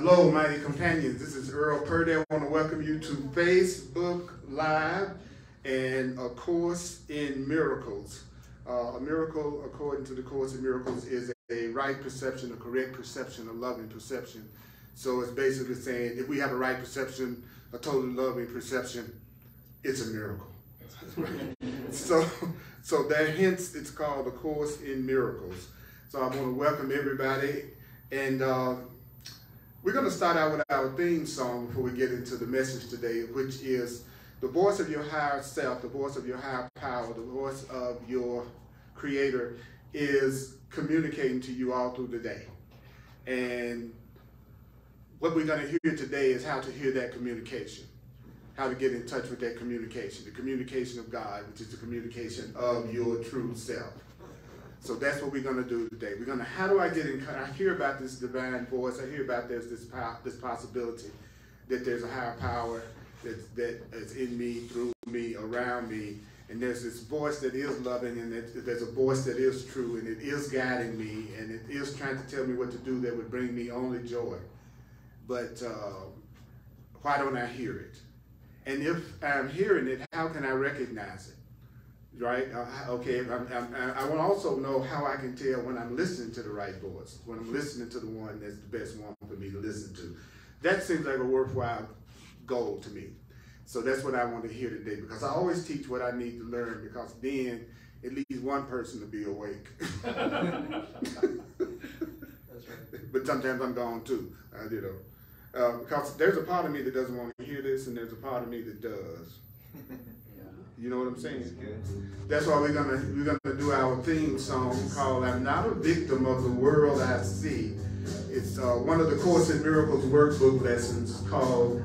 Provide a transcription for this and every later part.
Hello, mighty companions. This is Earl Purdy. I want to welcome you to Facebook Live and A Course in Miracles. Uh, a miracle, according to the Course in Miracles, is a right perception, a correct perception, a loving perception. So it's basically saying if we have a right perception, a totally loving perception, it's a miracle. so, so that hence it's called A Course in Miracles. So I want to welcome everybody and. Uh, we're going to start out with our theme song before we get into the message today, which is the voice of your higher self, the voice of your higher power, the voice of your creator is communicating to you all through the day. And what we're going to hear today is how to hear that communication, how to get in touch with that communication, the communication of God, which is the communication of your true self. So that's what we're going to do today. We're going to, how do I get in, I hear about this divine voice. I hear about there's this, power, this possibility that there's a higher power that, that is in me, through me, around me. And there's this voice that is loving and it, there's a voice that is true and it is guiding me and it is trying to tell me what to do that would bring me only joy. But uh, why don't I hear it? And if I'm hearing it, how can I recognize it? Right? Uh, okay, I'm, I'm, i want to also know how I can tell when I'm listening to the right voice, when I'm listening to the one that's the best one for me to listen to. That seems like a worthwhile goal to me. So that's what I want to hear today because I always teach what I need to learn because then it leaves one person to be awake. that's right. But sometimes I'm gone too, uh, you know. Uh, because there's a part of me that doesn't want to hear this and there's a part of me that does. You know what I'm saying? That's why we're gonna we're gonna do our theme song called "I'm Not a Victim of the World I See." It's uh, one of the Course in Miracles workbook lessons called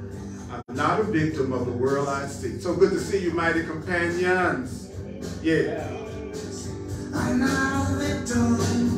"I'm Not a Victim of the World I See." So good to see you, mighty companions. Yeah. I'm not a victim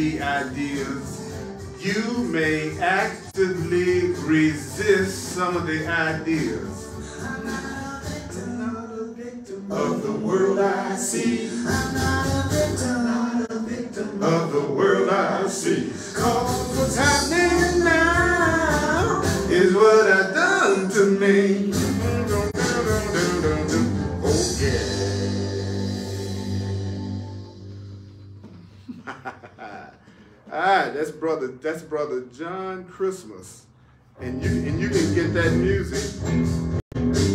the ideas you may actively resist some of the ideas I'm not a victim, not a victim of the world I see. I'm not a victim, not a victim of the world I see. Cause what's happening now is what I've done to me. Right, that's brother. That's brother John Christmas, and you and you can get that music.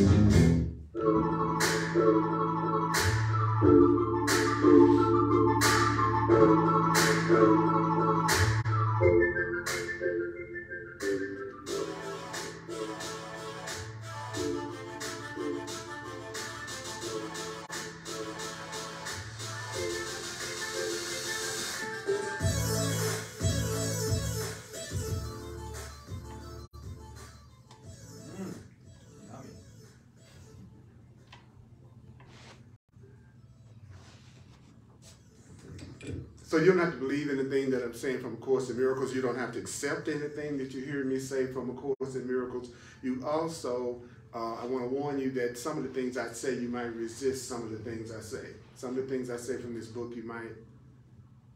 So you don't have to believe anything that I'm saying from A Course in Miracles. You don't have to accept anything that you hear me say from A Course in Miracles. You also, uh, I want to warn you that some of the things I say, you might resist some of the things I say. Some of the things I say from this book, you might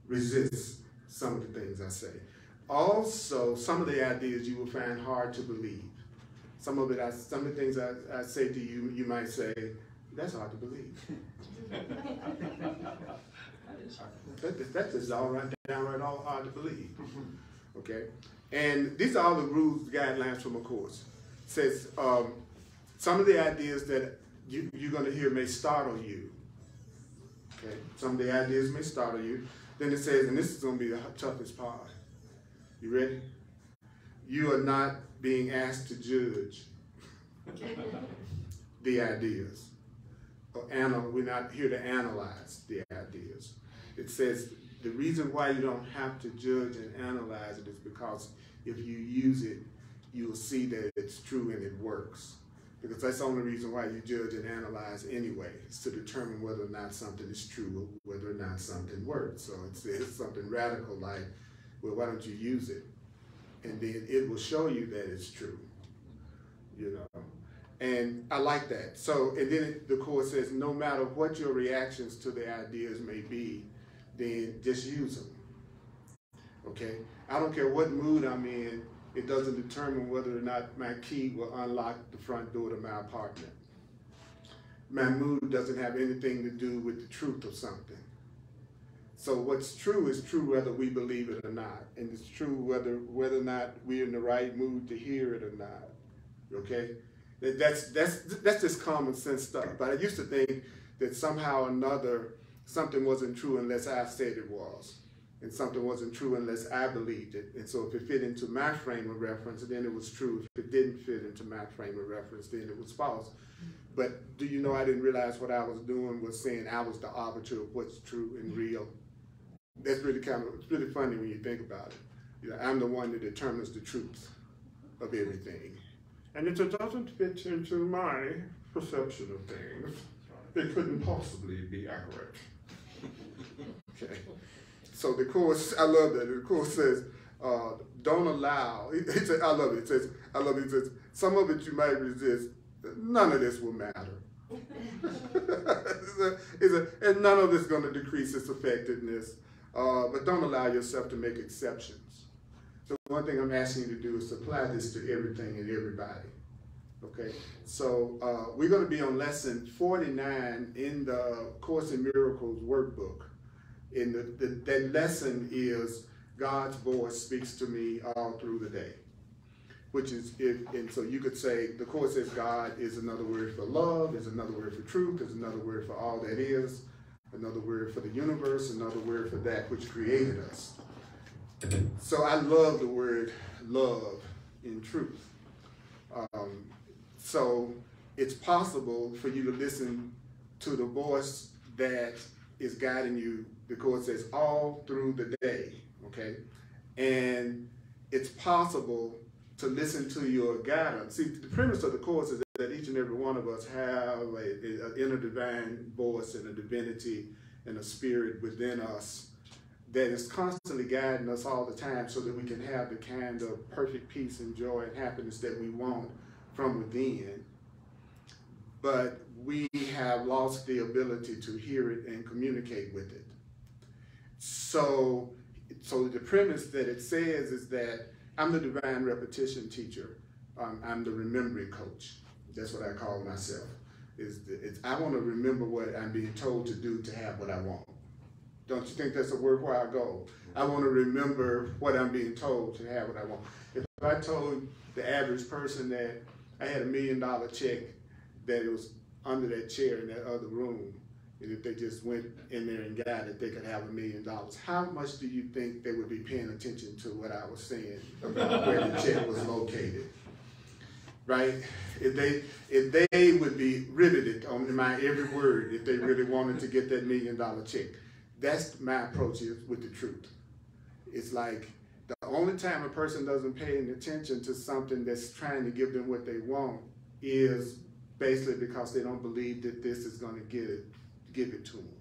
resist some of the things I say. Also, some of the ideas you will find hard to believe. Some of it, I, some of the things I, I say to you, you might say, that's hard to believe. That, that is all right, downright all hard to believe. Okay? And these are all the rules, guidelines from a course. It says um, some of the ideas that you, you're going to hear may startle you. Okay? Some of the ideas may startle you. Then it says, and this is going to be the toughest part. You ready? You are not being asked to judge the ideas. Or anal- we're not here to analyze the ideas it says the reason why you don't have to judge and analyze it is because if you use it, you'll see that it's true and it works. Because that's the only reason why you judge and analyze anyway, is to determine whether or not something is true or whether or not something works. So it's, it's something radical like, well, why don't you use it? And then it will show you that it's true, you know. And I like that. So, and then it, the Course says, no matter what your reactions to the ideas may be, then just use them. Okay? I don't care what mood I'm in, it doesn't determine whether or not my key will unlock the front door to my apartment. My mood doesn't have anything to do with the truth of something. So what's true is true whether we believe it or not. And it's true whether whether or not we're in the right mood to hear it or not. Okay? That's that's that's just common sense stuff. But I used to think that somehow or another something wasn't true unless I said it was. And something wasn't true unless I believed it. And so if it fit into my frame of reference, then it was true. If it didn't fit into my frame of reference, then it was false. But do you know I didn't realize what I was doing was saying I was the arbiter of what's true and real. That's really kind of, it's really funny when you think about it. You know, I'm the one that determines the truth of everything. And if it doesn't fit into my perception of things, it couldn't possibly be accurate. Okay. So the course, I love that. The course says, uh, don't allow. It, it, I love it. It says, I love it. It says, some of it you might resist. None of this will matter. it's a, it's a, and none of this is going to decrease its effectiveness. Uh, but don't allow yourself to make exceptions. So one thing I'm asking you to do is apply this to everything and everybody. Okay, so uh, we're going to be on lesson 49 in the Course in Miracles workbook. And the, the, that lesson is God's voice speaks to me all through the day. Which is, if, and so you could say, the Course says God is another word for love, is another word for truth, is another word for all that is, another word for the universe, another word for that which created us. So I love the word love in truth. Um, so it's possible for you to listen to the voice that is guiding you, the course says all through the day, okay? And it's possible to listen to your guidance. See, the premise of the course is that each and every one of us have an inner divine voice and a divinity and a spirit within us that is constantly guiding us all the time so that we can have the kind of perfect peace and joy and happiness that we want from within. But we have lost the ability to hear it and communicate with it. So, so the premise that it says is that I'm the divine repetition teacher. Um, I'm the remembering coach. That's what I call myself. Is I want to remember what I'm being told to do to have what I want. Don't you think that's a worthwhile goal? I want to remember what I'm being told to have what I want. If I told the average person that I had a million dollar check that it was under that chair in that other room, and if they just went in there and got it, they could have a million dollars. How much do you think they would be paying attention to what I was saying about where the check was located? Right? If they if they would be riveted on my every word if they really wanted to get that million dollar check. That's my approach with the truth. It's like the only time a person doesn't pay any attention to something that's trying to give them what they want is basically because they don't believe that this is going to get it, give it to them.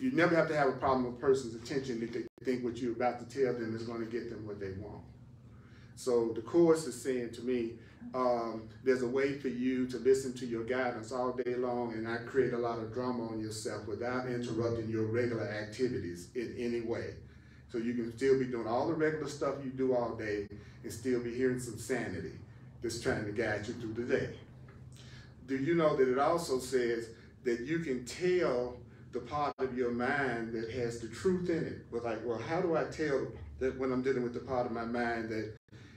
You never have to have a problem with a person's attention if they think what you're about to tell them is going to get them what they want. So the course is saying to me, um, there's a way for you to listen to your guidance all day long and not create a lot of drama on yourself without interrupting your regular activities in any way. So you can still be doing all the regular stuff you do all day and still be hearing some sanity that's trying to guide you through the day. Do you know that it also says that you can tell the part of your mind that has the truth in it? But like, well, how do I tell that when I'm dealing with the part of my mind that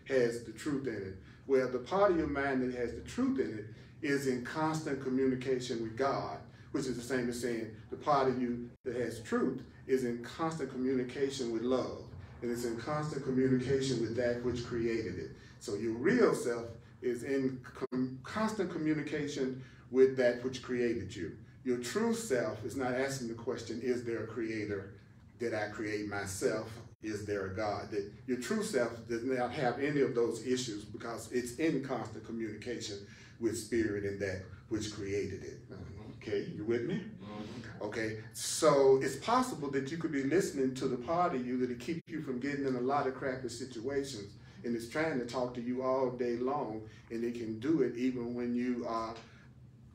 has the truth in it? Well, the part of your mind that has the truth in it is in constant communication with God, which is the same as saying the part of you that has truth is in constant communication with love. And it's in constant communication with that which created it. So your real self is in com constant communication with that which created you. Your true self is not asking the question, is there a creator? Did I create myself? is there a God? That your true self does not have any of those issues because it's in constant communication with spirit and that which created it. Mm-hmm. Okay, you with me? Mm-hmm. Okay, so it's possible that you could be listening to the part of you that'll keep you from getting in a lot of crappy situations and it's trying to talk to you all day long and it can do it even when you are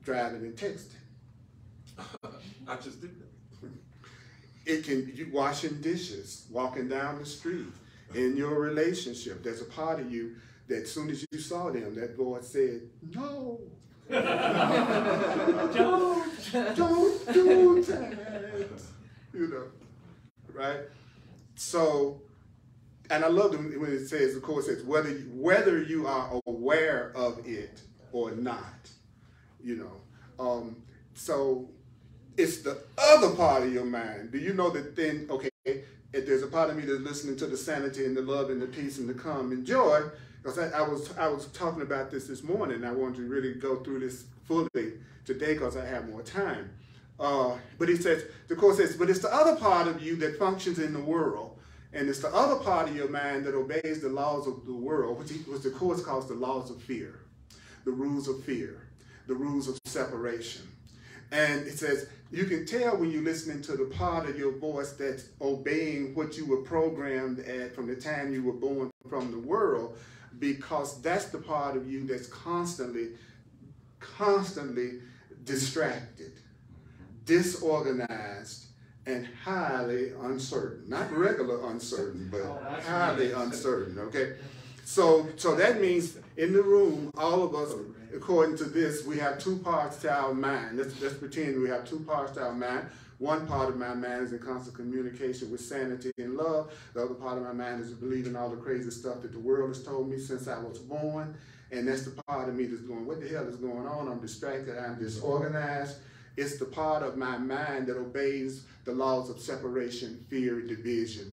driving and texting. I just did that. It can you washing dishes, walking down the street, in your relationship. There's a part of you that as soon as you saw them, that voice said, No. don't, don't do that. You know, right? So, and I love when it says, of course, it's whether whether you are aware of it or not. You know, um, so it's the other part of your mind. Do you know that then, okay, if there's a part of me that's listening to the sanity and the love and the peace and the calm and joy, because I, I, was I was talking about this this morning. I wanted to really go through this fully today because I have more time. Uh, but he says, the course says, but it's the other part of you that functions in the world. And it's the other part of your mind that obeys the laws of the world, which, which the course calls the laws of fear, the rules of fear, the rules of separation. And it says, you can tell when you're listening to the part of your voice that's obeying what you were programmed at from the time you were born from the world, because that's the part of you that's constantly, constantly distracted, disorganized, and highly uncertain. Not regular uncertain, but oh, highly uncertain, okay? So, so that means in the room, all of us according to this, we have two parts to our mind. Let's, let's pretend we have two parts to our mind. One part of my mind is in constant communication with sanity and love. The other part of my mind is believing all the crazy stuff that the world has told me since I was born. And that's the part of me that's going, what the hell is going on? I'm distracted, I'm disorganized. It's the part of my mind that obeys the laws of separation, fear, division,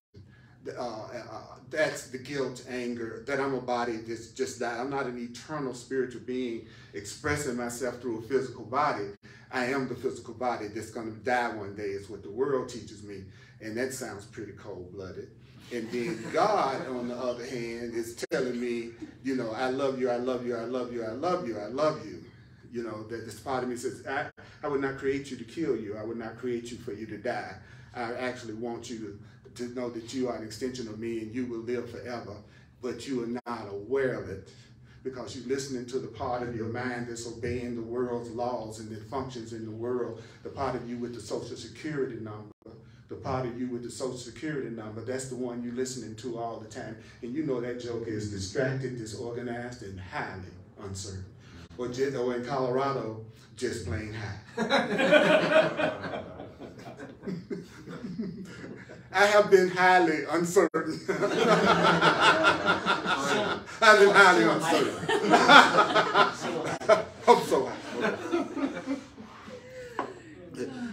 uh, uh, that's the guilt, anger, that I'm a body that's just that. I'm not an eternal spiritual being expressing myself through a physical body. I am the physical body that's going to die one day, is what the world teaches me. And that sounds pretty cold blooded. And then God, on the other hand, is telling me, you know, I love you, I love you, I love you, I love you, I love you. You know, that this part of me says, I, I would not create you to kill you. I would not create you for you to die. I actually want you to, to know that you are an extension of me and you will live forever. But you are not aware of it because you're listening to the part of your mind that's obeying the world's laws and that functions in the world, the part of you with the social security number, the part of you with the social security number, that's the one you're listening to all the time. And you know that joke is mm-hmm. distracted, disorganized, and highly uncertain. Or, just, or in Colorado, just plain high. I have been highly uncertain. I've been highly uncertain. Hope so. high.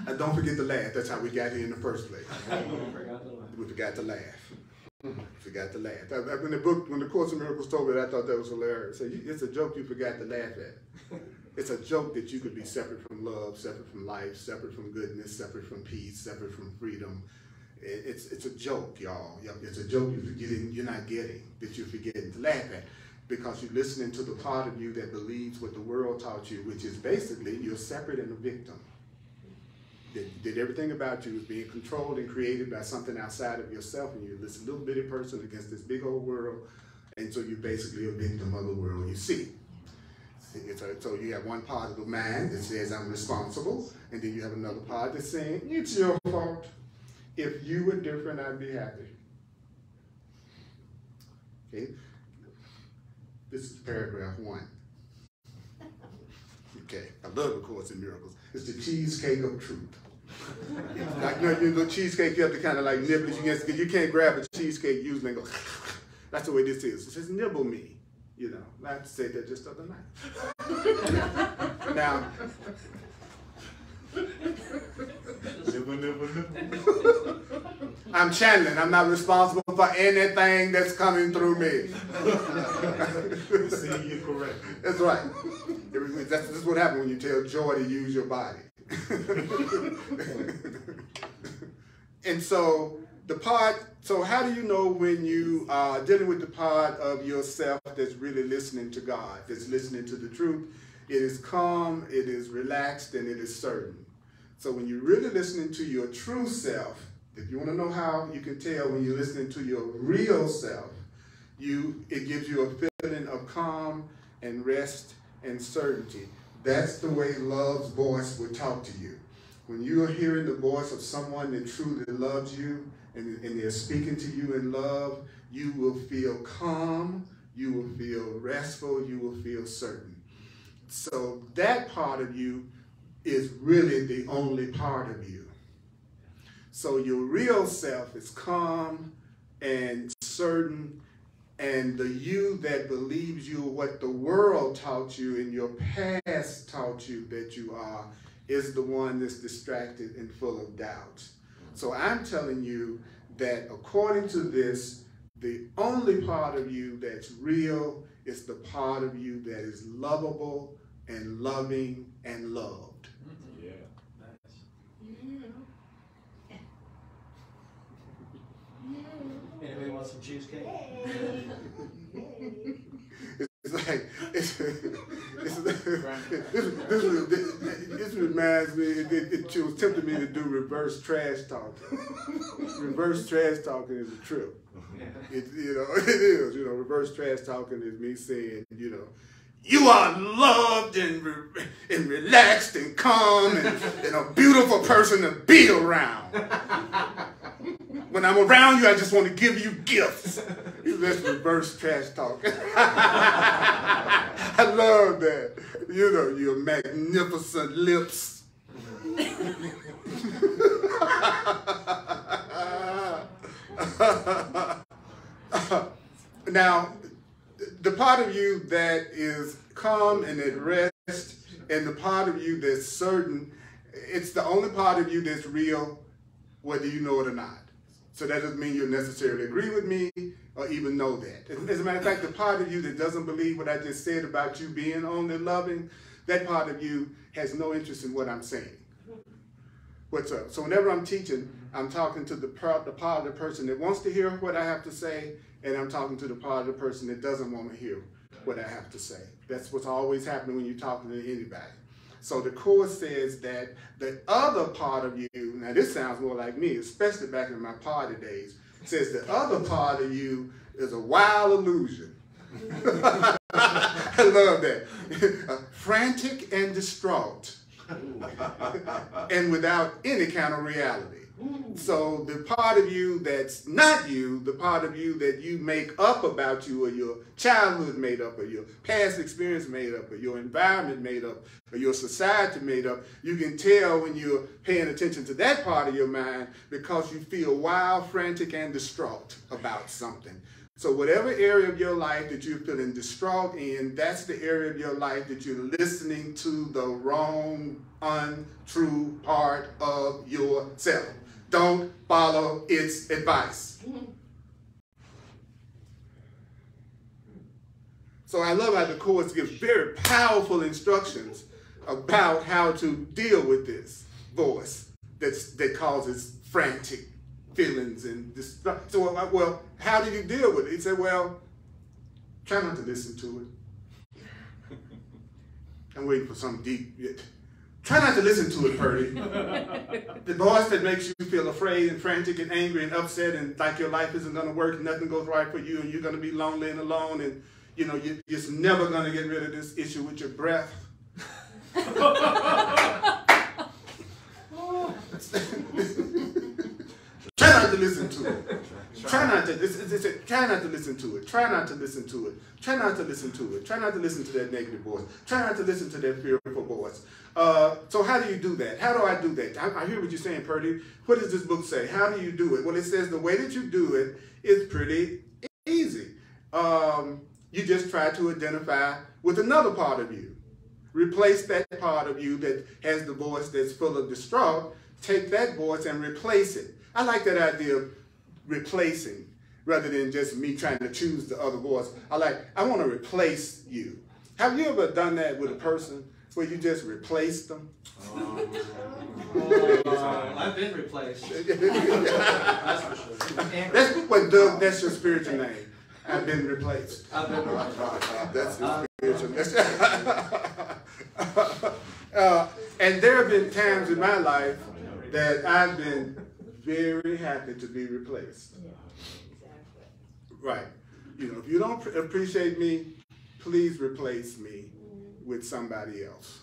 And don't forget to laugh. That's how we got here in the first place. We forgot to laugh. Mm-hmm. Forgot to laugh. When the book, when the Course of Miracles told me that, I thought that was hilarious. So it's a joke you forgot to laugh at. It's a joke that you could be separate from love, separate from life, separate from goodness, separate from peace, separate from freedom. It's it's a joke, y'all. It's a joke you're forgetting, you're not getting, that you're forgetting to laugh at. Because you're listening to the part of you that believes what the world taught you, which is basically you're separate and a victim. That, that everything about you is being controlled and created by something outside of yourself, and you're this little bitty person against this big old world, and so you're basically a victim of the world you see. A, so you have one part of the mind that says I'm responsible, and then you have another part that's saying it's your fault. If you were different, I'd be happy. Okay, this is paragraph one. Okay, I love the Course in Miracles. It's the cheesecake of truth. Like you know, you know, cheesecake, you have to kind of like nibble it against. You can't grab a cheesecake usually and go. That's the way this is. It says nibble me. You know, I had to say that just the other night. now, nibble, nibble, nibble. I'm channeling. I'm not responsible for anything that's coming through me. See, you're correct. That's right. That's, that's what happens when you tell joy to use your body. and so the part, so how do you know when you are dealing with the part of yourself that's really listening to God, that's listening to the truth? It is calm, it is relaxed, and it is certain. So when you're really listening to your true self, if you want to know how you can tell when you're listening to your real self, you it gives you a feeling of calm and rest and certainty. That's the way love's voice will talk to you. When you are hearing the voice of someone that truly loves you, and, and they're speaking to you in love, you will feel calm, you will feel restful, you will feel certain. So that part of you is really the only part of you. So your real self is calm and certain, and the you that believes you what the world taught you and your past taught you that you are is the one that's distracted and full of doubt. So I'm telling you that according to this, the only part of you that's real is the part of you that is lovable and loving and loved. Yeah. Anybody want some cheesecake? It's like it's, it's, this, this, this, reminds me. It, it, it was tempting me to do reverse trash talking. reverse trash talking is a trip. It, you know, it is. You know, reverse trash talking is me saying, you know, you are loved and, re and relaxed and calm and, and a beautiful person to be around. When I'm around you, I just want to give you gifts. That's reverse trash talk. I love that. You know, your magnificent lips. now, the part of you that is calm and at rest, and the part of you that's certain, it's the only part of you that's real, whether you know it or not. So that doesn't mean you'll necessarily agree with me or even know that. As a matter of fact, the part of you that doesn't believe what I just said about you being only loving, that part of you has no interest in what I'm saying. What's up? So whenever I'm teaching, I'm talking to the part, the part of the person that wants to hear what I have to say, and I'm talking to the part of the person that doesn't want to hear what I have to say. That's what's always happening when you're talking to anybody. So the Course says that the other part of you, now this sounds more like me, especially back in my party days, says the other part of you is a wild illusion. I love that. Frantic and distraught and without any kind of reality. So the part of you that's not you, the part of you that you make up about you or your childhood made up or your past experience made up or your environment made up or your society made up, you can tell when you're paying attention to that part of your mind because you feel wild, frantic, and distraught about something. So whatever area of your life that you're feeling distraught in, that's the area of your life that you're listening to the wrong, untrue part of yourself. Don't follow its advice. So I love how the Course gives very powerful instructions about how to deal with this voice that's, that causes frantic feelings and this. So, uh, well, how do you deal with it? He said, well, try not to listen to it. I'm waiting for some deep. Try not to listen to it, Purdy. the voice that makes you feel afraid and frantic and angry and upset and like your life isn't going to work nothing goes right for you and you're going to be lonely and alone and you know you're just never going to get rid of this issue with your breath. Try not to listen to it. Try not to. It's, it's, it's, try not to listen to it. Try not to listen to it. Try not to listen to it. Try not to listen to that negative voice. Try not to listen to that fearful. Uh, so how do you do that? How do I do that? I, I hear what you're saying, Purdy. What does this book say? How do you do it? Well, it says the way that you do it is pretty easy. Um, you just try to identify with another part of you. Replace that part of you that has the voice that's full of distraught. Take that voice and replace it. I like that idea of replacing rather than just me trying to choose the other voice. I like, I want to replace you. Have you ever done that with a person where you just replaced them? Oh, I've been replaced. that's for sure. That's what Doug, that's your spiritual name. I've been replaced. I've been replaced. That's your spiritual name. uh, and there have been times in my life that I've been very happy to be replaced. Yeah, exactly. Right. You know, if you don't appreciate me, please replace me with somebody else.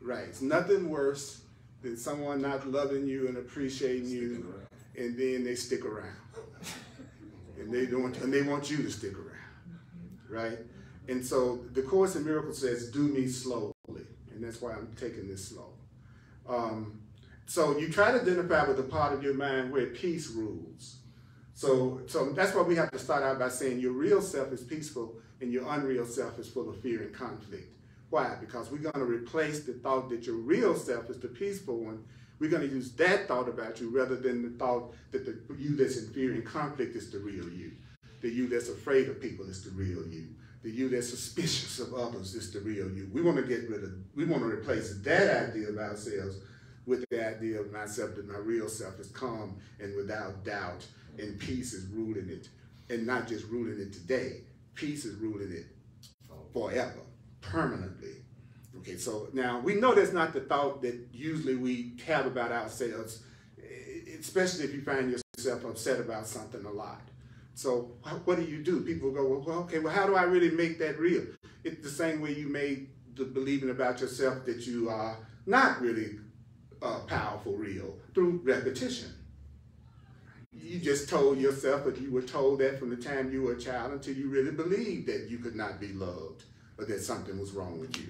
Right. It's nothing worse than someone not loving you and appreciating you, and then they stick around. and they don't and they want you to stick around. Right? And so the Course in Miracles says, do me slowly. And that's why I'm taking this slow. Um, so you try to identify with the part of your mind where peace rules. So, so that's why we have to start out by saying your real self is peaceful and your unreal self is full of fear and conflict. Why? Because we're going to replace the thought that your real self is the peaceful one. We're going to use that thought about you rather than the thought that the you that's in fear and conflict is the real you. The you that's afraid of people is the real you. The you that's suspicious of others is the real you. We want to get rid of, we want to replace that idea of ourselves with the idea of myself that my real self is calm and without doubt, and peace is ruling it, and not just ruling it today. Peace is ruling it forever, permanently. Okay, so now we know that's not the thought that usually we have about ourselves, especially if you find yourself upset about something a lot. So what do you do? People go, well, okay, well, how do I really make that real? It's the same way you made the believing about yourself that you are not really uh, powerful real through repetition. You just told yourself that you were told that from the time you were a child until you really believed that you could not be loved or that something was wrong with you.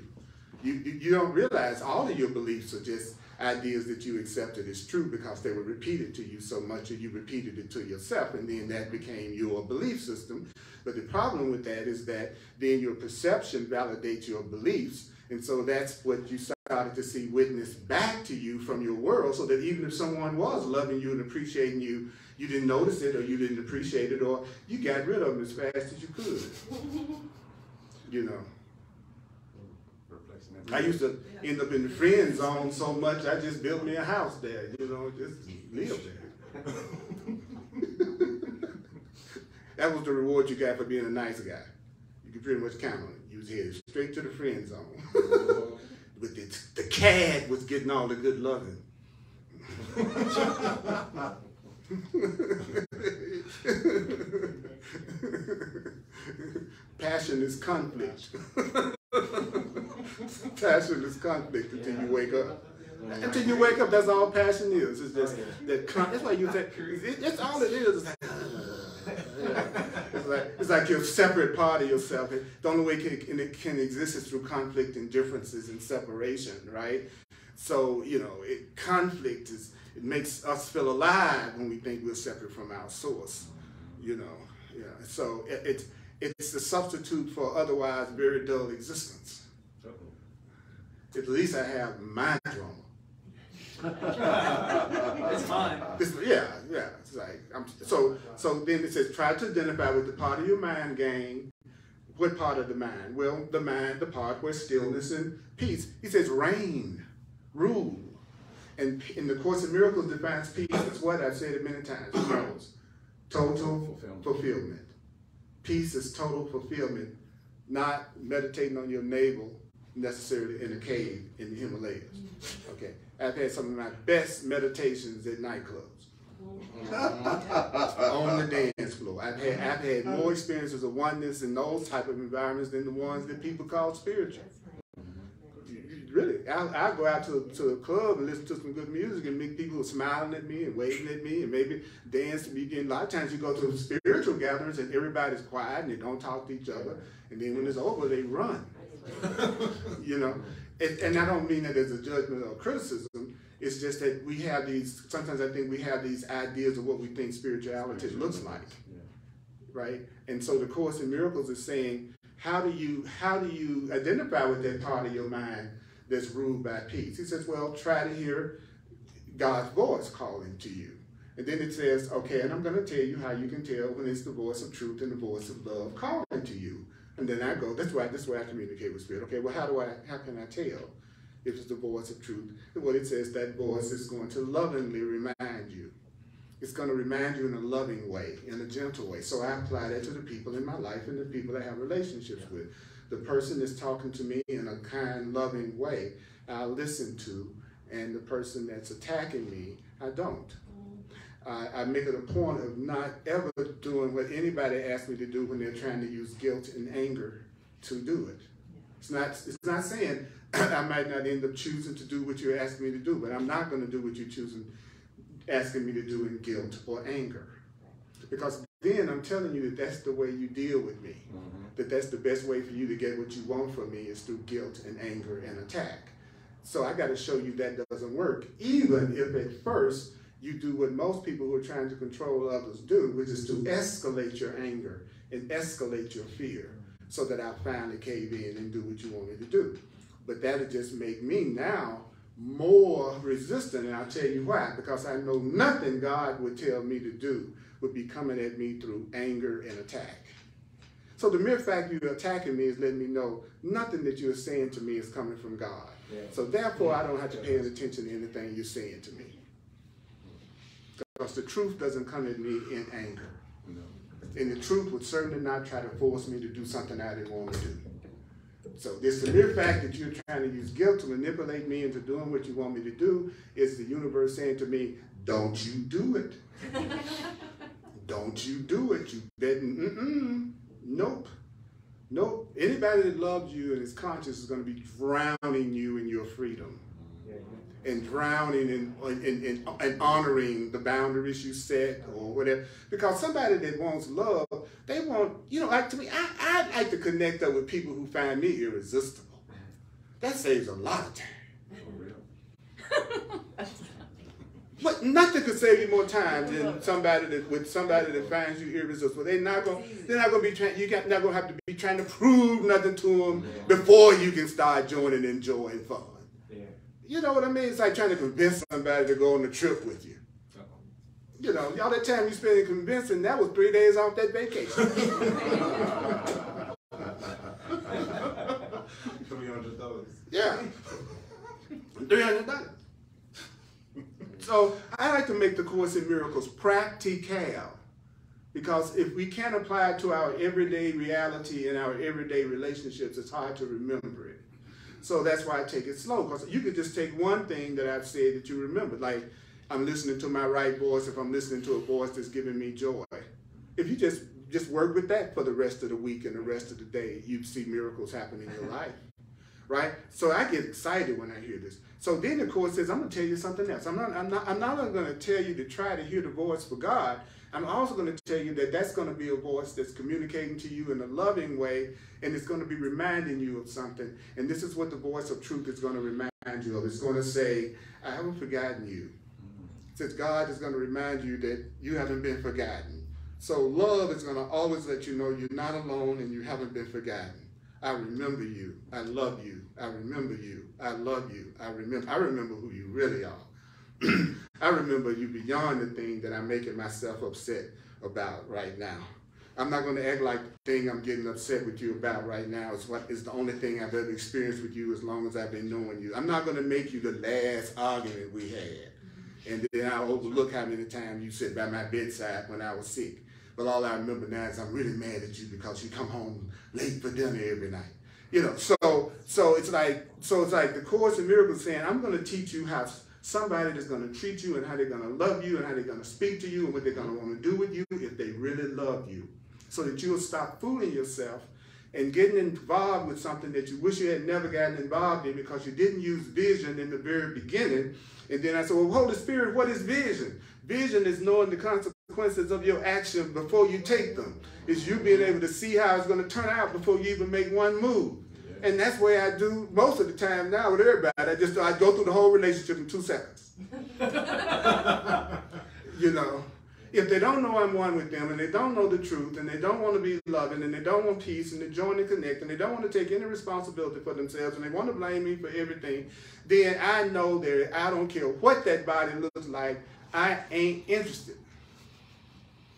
You, you don't realize all of your beliefs are just ideas that you accepted as true because they were repeated to you so much that you repeated it to yourself and then that became your belief system. But the problem with that is that then your perception validates your beliefs and so that's what you started to see witness back to you from your world so that even if someone was loving you and appreciating you, you didn't notice it or you didn't appreciate it or you got rid of them as fast as you could. you know. I used to end up in the friend zone so much I just built me a house there, you know, just live there. that was the reward you got for being a nice guy. You could pretty much count on it. You was headed straight to the friend zone. Uh-huh. But the, the CAD was getting all the good loving. Passion is conflict. passion is conflict until you wake up. Until you wake up, that's all passion is. It's just that. That's why you say it's all it is. It's like, it's like it's like separate part of yourself. The only way it can, it can exist is through conflict and differences and separation, right? So you know, it, conflict is it makes us feel alive when we think we're separate from our source. You know, yeah. So it, it it's the substitute for otherwise very dull existence. At least I have my drama. it's fine. It's, yeah, yeah. It's like I'm, so. So then it says, try to identify with the part of your mind gang. What part of the mind? Well, the mind, the part where stillness and peace. He says, reign, rule. And in the Course of Miracles defines peace as what I've said it many times. Knows total fulfillment. fulfillment. Peace is total fulfillment, not meditating on your navel necessarily in a cave in the Himalayas. Okay. I've had some of my best meditations at nightclubs. on the dance floor. I've had I've had more experiences of oneness in those type of environments than the ones that people call spiritual. Really, I'll, I'll go out to, to a club and listen to some good music and make people smiling at me and waving at me and maybe dance. Again, a lot of times you go to mm-hmm. spiritual gatherings and everybody's quiet and they don't talk to each other. And then when it's over, they run. you know, and, and, I don't mean that as a judgment or criticism. It's just that we have these. Sometimes I think we have these ideas of what we think spirituality mm-hmm. looks like, yeah. right? And so the Course in Miracles is saying, how do you how do you identify with that part of your mind that's ruled by peace? He says, well, try to hear God's voice calling to you. And then it says, okay, and I'm going to tell you how you can tell when it's the voice of truth and the voice of love calling to you. And then I go, that's why this way I communicate with spirit. Okay, well how do I how can I tell if it's the voice of truth? And what it says, that voice is going to lovingly remind you. It's going to remind you in a loving way, in a gentle way. So I apply that to the people in my life and the people I have relationships with. The person is talking to me in a kind, loving way, I listen to, and the person that's attacking me, I don't. I, I make it a point of not ever doing what anybody asks me to do when they're trying to use guilt and anger to do it. It's not, it's not saying I might not end up choosing to do what you're asking me to do, but I'm not going to do what you're choosing, asking me to do in guilt or anger. Because then I'm telling you that that's the way you deal with me. Mm -hmm. That that's the best way for you to get what you want from me is through guilt and anger and attack. So I got to show you that doesn't work, even if at first you do what most people who are trying to control others do, which is to escalate your anger and escalate your fear so that I finally cave in and do what you want me to do. But that'll just make me now more resistant, and I'll tell you why. Because I know nothing God would tell me to do would be coming at me through anger and attack. So the mere fact you're attacking me is letting me know nothing that you're saying to me is coming from God. Yeah. So therefore, I don't have to pay any attention to anything you're saying to me. Because the truth doesn't come at me in anger. No. And the truth would certainly not try to force me to do something I didn't want to do. So this the mere fact that you're trying to use guilt to manipulate me into doing what you want me to do is the universe saying to me, don't you do it. don't you do it. You bet, mm-mm, nope. Nope. Anybody that loves you and is conscious is going to be drowning you in your freedom and drowning in, in, in, in, honoring the boundaries you set or whatever. Because somebody that wants love, they want, you know, like to me, I, I like to connect up with people who find me irresistible. That saves a lot of time. But nothing could save you more time than somebody that with somebody that finds you irresistible. They're not gonna they're not gonna be trying you got not gonna have to be trying to prove nothing to them before you can start joining and enjoying fun. You know what I mean? It's like trying to convince somebody to go on a trip with you. You know, all that time you spent in convincing, that was three days off that vacation. Three hundred dollars. yeah. Three hundred dollars. So I like to make the Course in Miracles practical. Because if we can't apply it to our everyday reality and our everyday relationships, it's hard to remember it. So that's why I take it slow. Because you could just take one thing that I've said that you remember. Like I'm listening to my right voice, if I'm listening to a voice that's giving me joy. If you just just work with that for the rest of the week and the rest of the day, you'd see miracles happen in your life. Right? So I get excited when I hear this. So then the course says, I'm gonna tell you something else. I'm not I'm not I'm not only gonna tell you to try to hear the voice for God. I'm also going to tell you that that's going to be a voice that's communicating to you in a loving way, and it's going to be reminding you of something. And this is what the voice of truth is going to remind you of. It's going to say, I haven't forgotten you. It says God is going to remind you that you haven't been forgotten. So love is going to always let you know you're not alone and you haven't been forgotten. I remember you. I love you. I remember you. I love you. I remember. I remember who you really are. I remember you beyond the thing that I'm making myself upset about right now. I'm not going to act like the thing I'm getting upset with you about right now is what is the only thing I've ever experienced with you as long as I've been knowing you. I'm not going to make you the last argument we had. And then I'll overlook how many times you sit by my bedside when I was sick. But all I remember now is I'm really mad at you because you come home late for dinner every night. You know, so so it's like so it's like the Course in Miracles saying, I'm going to teach you how somebody that's going to treat you and how they're going to love you and how they're going to speak to you and what they're going to want to do with you if they really love you. So that you'll stop fooling yourself and getting involved with something that you wish you had never gotten involved in because you didn't use vision in the very beginning. And then I said, well, Holy Spirit, what is vision? Vision is knowing the consequences of your action before you take them. It's you being able to see how it's going to turn out before you even make one move. And that's way I do most of the time now with everybody. I just I go through the whole relationship in two seconds. you know, if they don't know I'm one with them and they don't know the truth and they don't want to be loving and they don't want peace and they join and connect and they don't want to take any responsibility for themselves and they want to blame me for everything, then I know that I don't care what that body looks like, I ain't interested.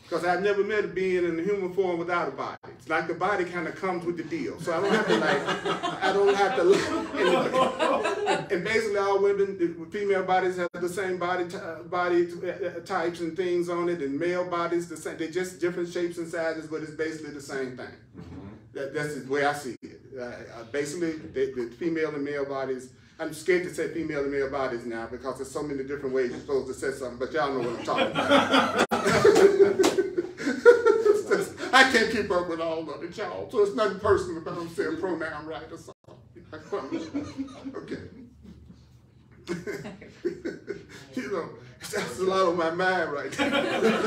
Because I've never met a being in a human form without a body. It's like the body kind of comes with the deal. So I don't have to like, I don't have to, and, and basically all women, female bodies have the same body body uh, types and things on it, and male bodies the same. They're just different shapes and sizes, but it's basically the same thing. Mm-hmm. That, that's the way I see it. Uh, uh basically, the, the female and male bodies I'm scared to say female and male bodies now because there's so many different ways you're supposed to say something, but y'all know what I'm talking about. I can't keep up with all of it, y'all. So it's nothing personal about I'm saying pronoun right or something. Okay. you know, that's a lot on my mind right now.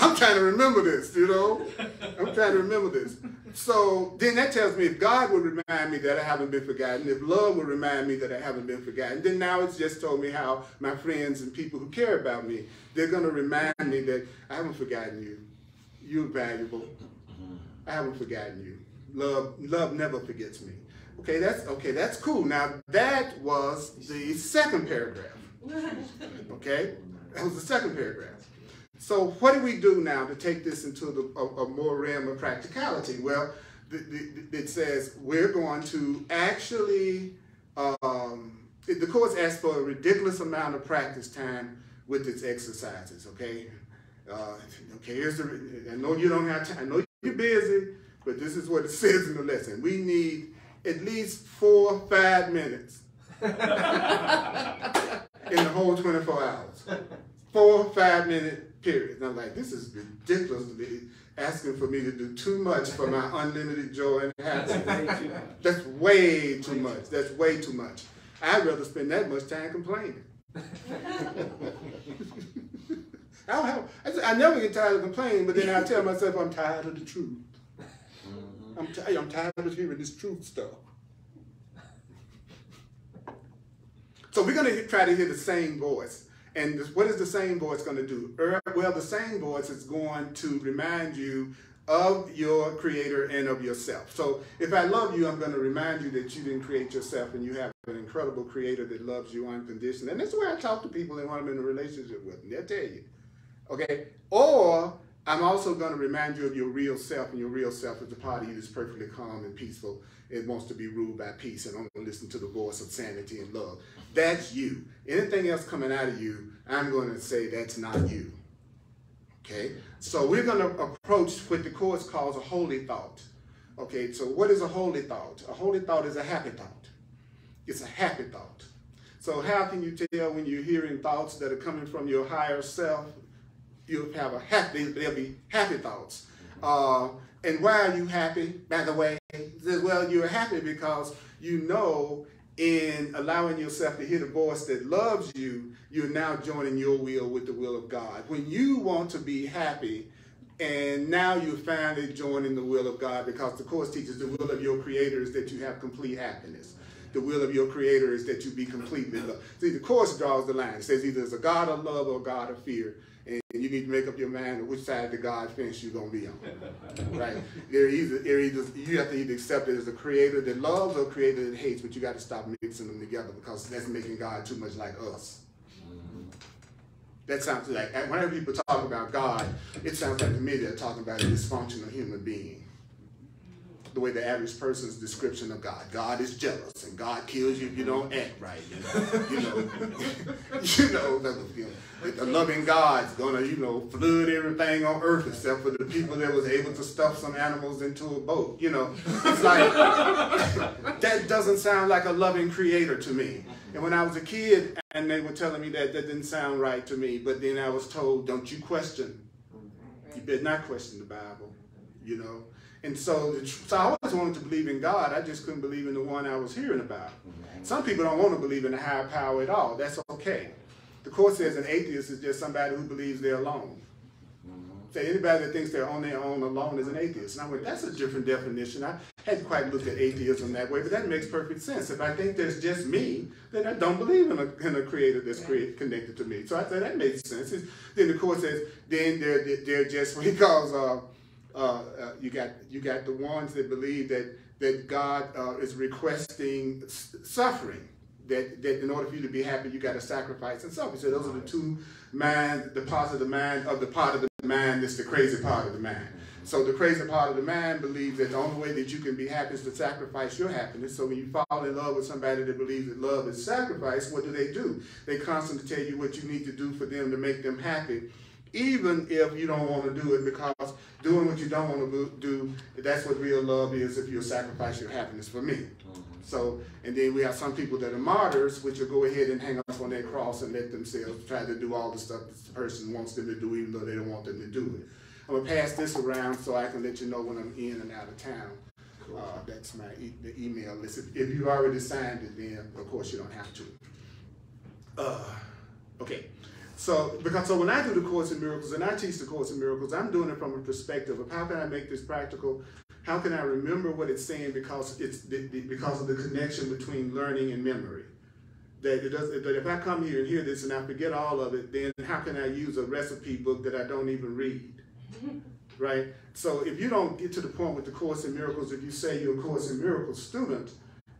I'm trying to remember this, you know? I'm trying to remember this. So then that tells me if God would remind me that I haven't been forgotten, if love would remind me that I haven't been forgotten, then now it's just told me how my friends and people who care about me, they're going to remind me that I haven't forgotten you. You're valuable. I haven't forgotten you. Love, love never forgets me. Okay, that's okay. That's cool. Now that was the second paragraph. Okay, that was the second paragraph. So what do we do now to take this into the, a, a more realm of practicality? Well, the, the, it says we're going to actually, um, the course asks for a ridiculous amount of practice time with its exercises, okay? Uh, okay, here's the, I know you don't have time, I know you're busy, but this is what it says in the lesson. We need at least four, five minutes in the whole 24 hours. Four, five minute period. And I'm like, this is ridiculous to be asking for me to do too much for my unlimited joy and happiness. That's way too much. That's way too much. I'd rather spend that much time complaining. I don't have, I, I, never get tired of complaining, but then I tell myself I'm tired of the truth. Mm-hmm. I'm, t- I'm tired of hearing this truth stuff. So we're going to try to hear the same voice. And what is the same voice going to do? Er, well, the same voice is going to remind you of your creator and of yourself. So if I love you, I'm going to remind you that you didn't create yourself and you have an incredible creator that loves you unconditionally. And that's the way I talk to people and want them in a relationship with them. They'll tell you. Okay? Or I'm also going to remind you of your real self, and your real self is the part of you that's perfectly calm and peaceful. It wants to be ruled by peace and only listen to the voice of sanity and love. That's you. Anything else coming out of you, I'm going to say that's not you. Okay? So we're going to approach what the Course calls a holy thought. Okay, so what is a holy thought? A holy thought is a happy thought. It's a happy thought. So how can you tell when you're hearing thoughts that are coming from your higher self? You'll have a happy, they'll be happy thoughts. Uh, and why are you happy, by the way? Well, you're happy because you know in allowing yourself to hear the voice that loves you, you're now joining your will with the will of God. When you want to be happy, and now you're finally joining the will of God because the Course teaches the will of your Creator is that you have complete happiness. The will of your Creator is that you be completely loved. See, the Course draws the line. It says either it's a God of love or a God of fear. And you need to make up your mind which side of the God fence you're to be on. right? Either, either, you have to either accept it as a creator that loves or a creator that hates, but you got to stop mixing them together because that's making God too much like us. That sounds like, whenever people talk about God, it sounds like to me they're talking about a dysfunctional human being. The way the average person's description of God. God is jealous and God kills you if you don't act right. You know, you know, you know, the, the loving God's gonna, you know, flood everything on earth except for the people that was able to stuff some animals into a boat. You know, it's like, that doesn't sound like a loving creator to me. And when I was a kid and they were telling me that, that didn't sound right to me. But then I was told, don't you question. You better not question the Bible, you know. And so, so I always wanted to believe in God. I just couldn't believe in the one I was hearing about. Some people don't want to believe in a higher power at all. That's okay. The course says an atheist is just somebody who believes they're alone. Say anybody that thinks they're on their own alone is an atheist. And I went, that's a different definition. I hadn't quite looked at atheism that way, but that makes perfect sense. If I think there's just me, then I don't believe in a, in a creator that's connected to me. So I said that makes sense. It's, then the course says, then they're, they're just what he calls uh, uh, uh, you got you got the ones that believe that that God uh, is requesting suffering that, that in order for you to be happy, you got to sacrifice and suffer. So those are the two mind, the parts of the mind of the part of the mind that's the crazy part of the mind. Mm-hmm. So the crazy part of the mind believes that the only way that you can be happy is to sacrifice your happiness. So when you fall in love with somebody that believes that love is sacrifice, what do they do? They constantly tell you what you need to do for them to make them happy even if you don't want to do it because doing what you don't want to do, that's what real love is if you sacrifice your happiness for me. So, and then we have some people that are martyrs, which will go ahead and hang up on their cross and let themselves try to do all the stuff the person wants them to do, even though they don't want them to do it. I'm gonna pass this around so I can let you know when I'm in and out of town. Uh, that's my e the email list. If, if you already signed it, then of course you don't have to. Uh, okay. So, because so when I do the Course in Miracles and I teach the Course in Miracles, I'm doing it from a perspective of how can I make this practical how can I remember what it's saying because it's because of the connection between learning and memory? That it does. That if I come here and hear this and I forget all of it, then how can I use a recipe book that I don't even read? right? So if you don't get to the point with the Course in Miracles, if you say you're a Course in Miracles student,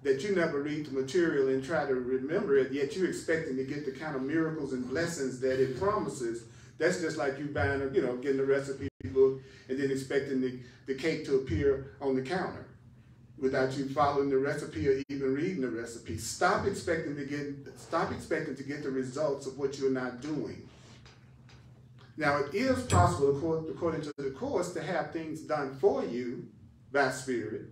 that you never read the material and try to remember it, yet you're expecting to get the kind of miracles and blessings that it promises, that's just like you buying, a, you know, getting a recipe book and then expecting the, the cake to appear on the counter without you following the recipe or even reading the recipe. Stop expecting to get stop expecting to get the results of what you're not doing. Now it is possible, according to the course, to have things done for you by spirit,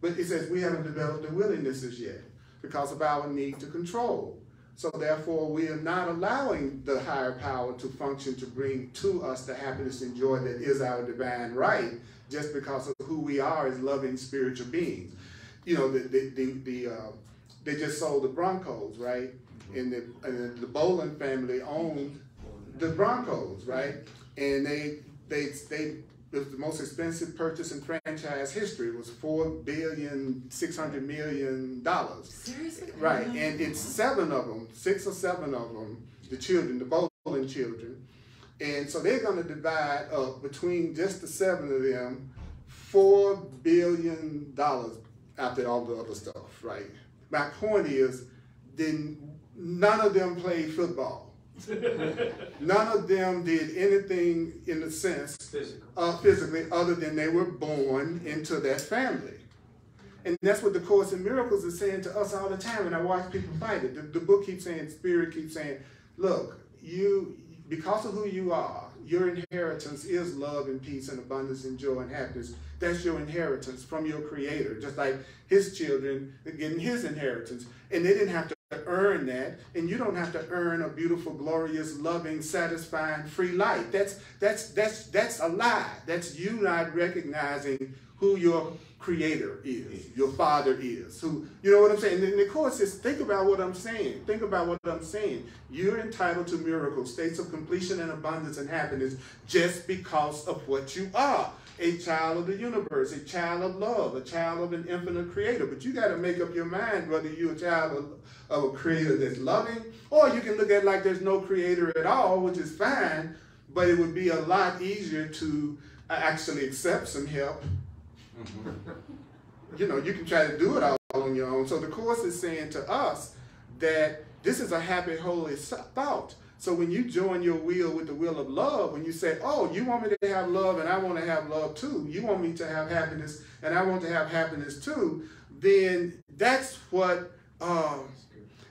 but it says we haven't developed the willingness as yet because of our need to control. So therefore, we are not allowing the higher power to function to bring to us the happiness and joy that is our divine right, just because of who we are as loving spiritual beings. You know, the the the, the uh, they just sold the Broncos, right? And the and the Bowlen family owned the Broncos, right? And they they they it was the most expensive purchase in franchise history. It was four billion six hundred million dollars. Seriously? Right, and it's seven of them, six or seven of them, the children, the Bowlen children, And so they're going to divide up between just the seven of them four billion dollars after all the other stuff, right? My point is, then none of them played football. none of them did anything in the sense Physical. uh, physically other than they were born into that family. And that's what the Course in Miracles is saying to us all the time. And I watch people fight it. The, the book keeps saying, Spirit keeps saying, look, you, because of who you are, your inheritance is love and peace and abundance and joy and happiness. That's your inheritance from your Creator, just like His children are getting His inheritance. And they didn't have to earn that, and you don't have to earn a beautiful, glorious, loving, satisfying, free life. That's that's that's that's a lie. That's you not recognizing who your creator is, your father is. Who you know what I'm saying? And the course is think about what I'm saying. Think about what I'm saying. You're entitled to miracles, states of completion and abundance and happiness just because of what you are. A child of the universe, a child of love, a child of an infinite creator. But you got to make up your mind whether you're a child of, of a creator that's loving, or you can look at it like there's no creator at all, which is fine, but it would be a lot easier to actually accept some help mm-hmm. you know, you can try to do it all on your own. So the Course is saying to us that this is a happy, holy thought. So when you join your will with the will of love, when you say, oh, you want me to have love and I want to have love too, you want me to have happiness and I want to have happiness too, then that's what um,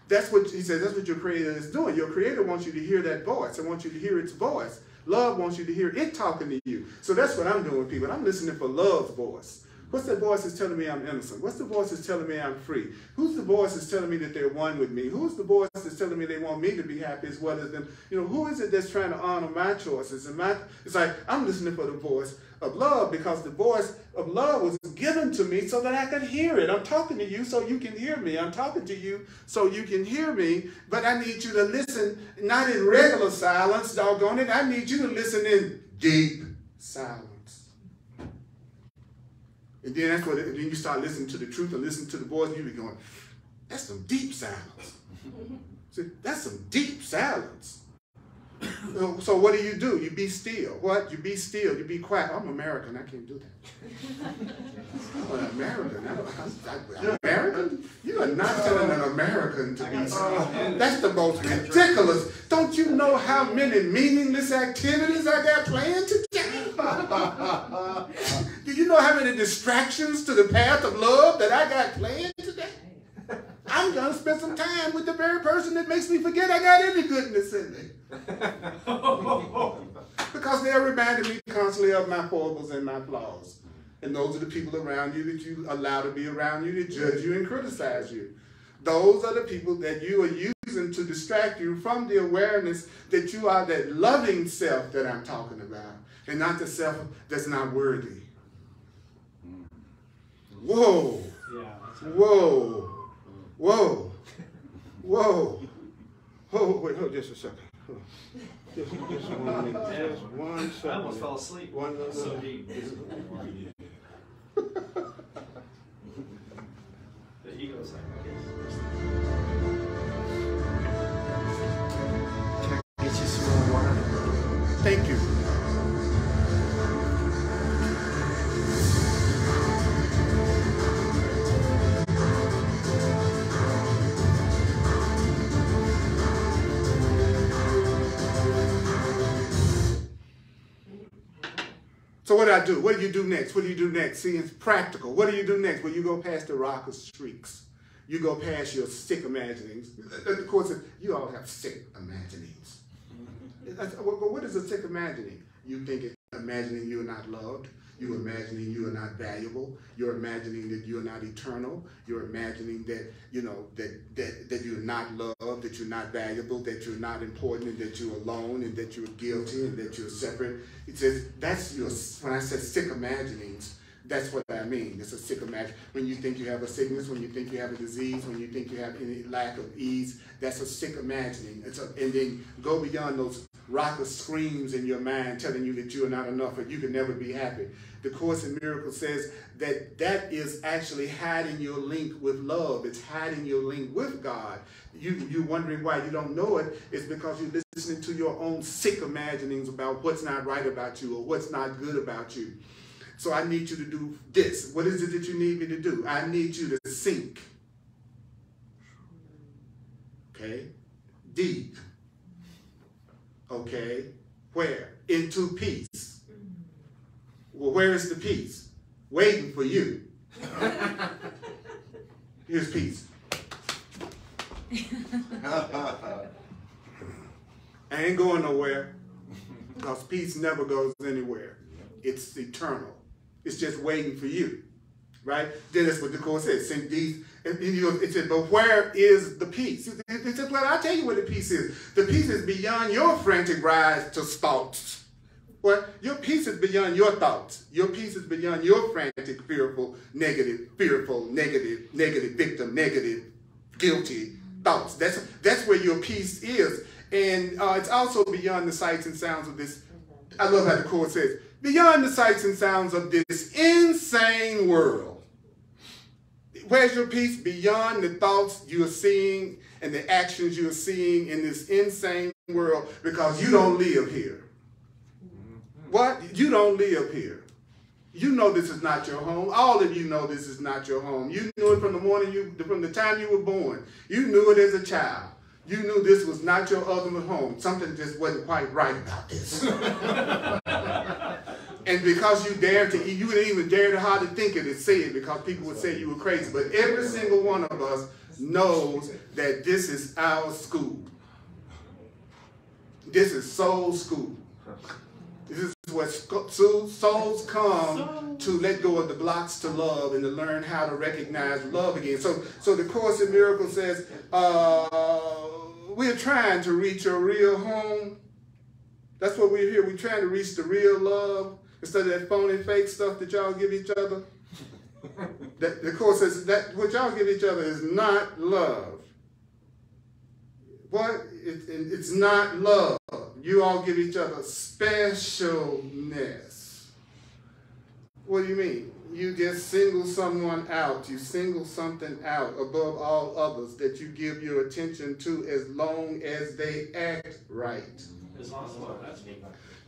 that's what he says, that's what your creator is doing. Your creator wants you to hear that voice and wants you to hear its voice. Love wants you to hear it talking to you. So that's what I'm doing, people. I'm listening for love's voice. What's the voice that's telling me I'm innocent? What's the voice that's telling me I'm free? Who's the voice that's telling me that they're one with me? Who's the voice that's telling me they want me to be happy as well as them? You know, who is it that's trying to honor my choices? And my, it's like I'm listening for the voice of love because the voice of love was given to me so that I could hear it. I'm talking to you so you can hear me. I'm talking to you so you can hear me, but I need you to listen not in regular silence, doggone it. I need you to listen in deep silence. And then that's what, then you start listening to the truth and listening to the voice, you be going, that's some deep silence. See, that's some deep silence. So what do you do? You be still. What? You be still. You be quiet. I'm American. I can't do that. I'm an American. I, am American? You are not telling an American to be still. That's the most ridiculous. Don't you know how many meaningless activities I got planned today? you know how many distractions to the path of love that I got planned today? I'm going to spend some time with the very person that makes me forget I got any goodness in me. because they're reminding me constantly of my foibles and my flaws. And those are the people around you that you allow to be around you to judge you and criticize you. Those are the people that you are using to distract you from the awareness that you are that loving self that I'm talking about, and not the self that's not worthy. Whoa. Whoa. Whoa. Whoa. Oh, wait, hold just a second. Just, just one, just one second. I almost fell asleep. One, no. So deep. the ego's like, what do I do? What do you do next? What do you do next? See, it's practical. What do you do next? Well, you go past the rock of streaks. You go past your sick imaginings. Of course, you all have sick imaginings. What is a sick imagining? You think it, imagining you're not loved. You're imagining you are not valuable. You're imagining that you're not eternal. You're imagining that you know that that that you're not loved, that you're not valuable, that you're not important, and that you're alone, and that you're guilty, and that you're separate. It says that's your. When I said sick imaginings, that's what I mean. It's a sick imagine. When you think you have a sickness, when you think you have a disease, when you think you have any lack of ease, that's a sick imagining. It's a, and then go beyond those raucous screams in your mind telling you that you are not enough or you can never be happy. The Course in Miracles says that that is actually hiding your link with love. It's hiding your link with God. You, you're wondering why you don't know it. It's because you're listening to your own sick imaginings about what's not right about you or what's not good about you. So I need you to do this. What is it that you need me to do? I need you to sink. Okay? Deep. Okay? Where? Into peace. Well, where is the peace? Waiting for you. Here's peace. I ain't going nowhere because peace never goes anywhere. It's eternal. It's just waiting for you, right? Then that's what the Course says. Sink these, and, you know, it said, but where is the peace? It said, well, I'll tell you what the peace is. The peace is beyond your frantic rise to thoughts. Well, your peace is beyond your thoughts. Your peace is beyond your frantic, fearful, negative, fearful, negative, negative victim, negative, guilty thoughts. That's that's where your peace is, and uh, it's also beyond the sights and sounds of this. I love how the course says, beyond the sights and sounds of this insane world. Where's your peace? Beyond the thoughts you're seeing and the actions you're seeing in this insane world because you don't live here. What? You don't live here. You know this is not your home. All of you know this is not your home. You knew it from the morning you, from the time you were born. You knew it as a child. You knew this was not your ultimate home. Something just wasn't quite right about this. and because you dared to, you didn't even dare to hardly think of it say it because people would say you were crazy. But every single one of us knows that this is our school. This is soul school. This is what souls come to let go of the blocks to love and to learn how to recognize love again. So, so the Course in Miracles says, uh, we're trying to reach a real home. That's what we're here. We're trying to reach the real love instead of that phony fake stuff that y'all give each other. that, the Course says that what y'all give each other is not love. What? It, it, it's not love. You all give each other specialness. What do you mean? You just single someone out. You single something out above all others that you give your attention to as long as they act right. As long as me.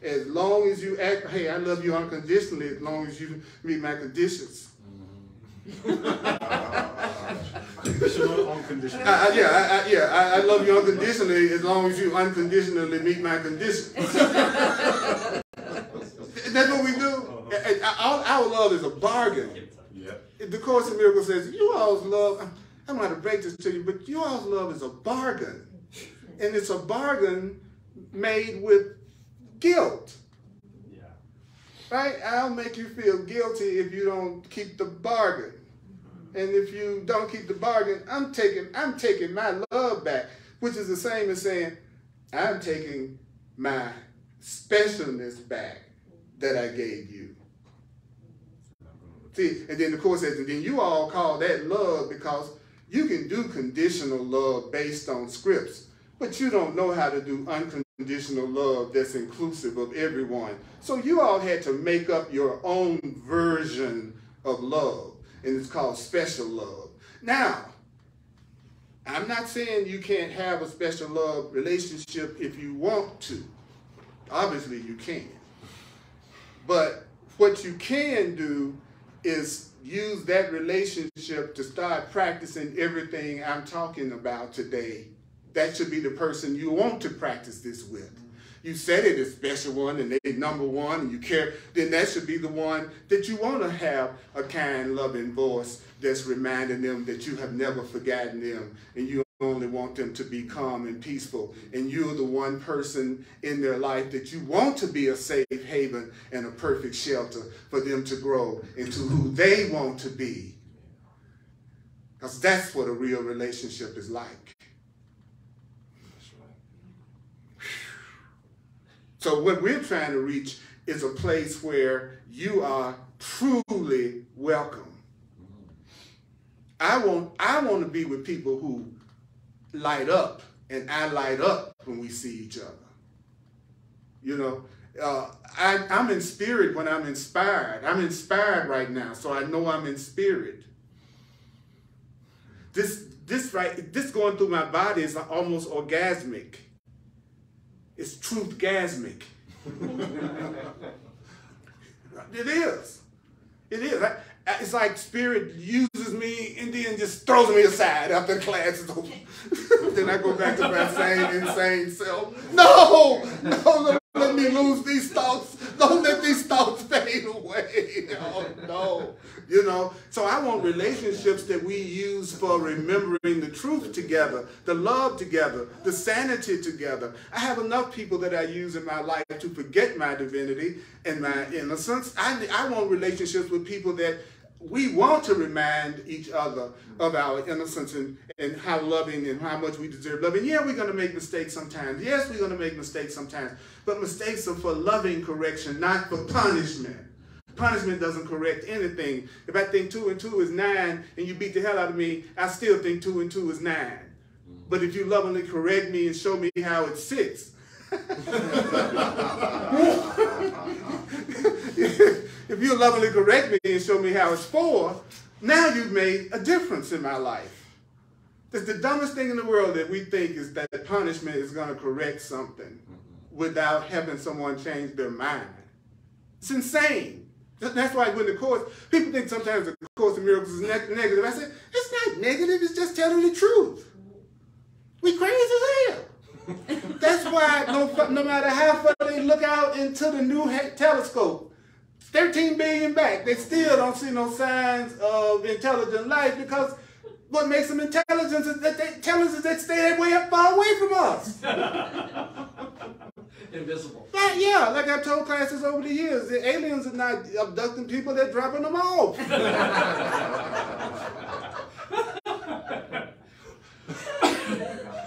As long as you act, hey, I love you unconditionally as long as you meet my conditions. Unconditional. I, I, yeah, I, yeah, I, I love you unconditionally as long as you unconditionally meet my conditions. That's what we do. Uh-huh. Our, our love is a bargain. Yeah. The Course in Miracles says, you all's love, I'm going to break this to you, but you all's love is a bargain. And it's a bargain made with guilt. Right? I'll make you feel guilty if you don't keep the bargain. And if you don't keep the bargain, I'm taking I'm taking my love back, which is the same as saying I'm taking my specialness back that I gave you. See, and then the course says, and then you all call that love because you can do conditional love based on scripts, but you don't know how to do unconditional love that's inclusive of everyone. So you all had to make up your own version of love and it's called special love. Now, I'm not saying you can't have a special love relationship if you want to. Obviously, you can. But what you can do is use that relationship to start practicing everything I'm talking about today. That should be the person you want to practice this with you said it is special one and they number one and you care, then that should be the one that you want to have a kind, loving voice that's reminding them that you have never forgotten them and you only want them to be calm and peaceful. And you're the one person in their life that you want to be a safe haven and a perfect shelter for them to grow into who they want to be. Because that's what a real relationship is like. So what we're trying to reach is a place where you are truly welcome. I want I want to be with people who light up and I light up when we see each other. You know, uh, I, I'm in spirit when I'm inspired. I'm inspired right now, so I know I'm in spirit. This, this right, this going through my body is almost orgasmic. It's truth gasmic. it is. It is. I, it's like spirit uses me and then just throws me aside after the class is over. then I go back to my same insane self. No, no, let me lose these thoughts. Don't let these thoughts fade away. Oh no. You know, so I want relationships that we use for remembering the truth together, the love together, the sanity together. I have enough people that I use in my life to forget my divinity and my innocence. I, I want relationships with people that we want to remind each other of our innocence and, and how loving and how much we deserve love. And yeah, we're going to make mistakes sometimes. Yes, we're going to make mistakes sometimes. But mistakes are for loving correction, not for punishment. Punishment doesn't correct anything. If I think two and two is nine and you beat the hell out of me, I still think two and two is nine. But if you lovingly correct me and show me how it's six, if you lovingly correct me and show me how it's four, now you've made a difference in my life. It's the dumbest thing in the world that we think is that punishment is going to correct something mm-hmm. without having someone change their mind. It's insane. That's why when the course, people think sometimes the Course of Miracles is ne negative. I said, it's not negative, it's just telling the truth. We crazy as hell. That's why no, no matter how far they look out into the new telescope, 13 billion back, they still don't see no signs of intelligent life because what makes them intelligent is that they tell us that stay that way up far away from us. Invisible. But yeah, like I've told classes over the years, the aliens are not abducting people, they're dropping them off.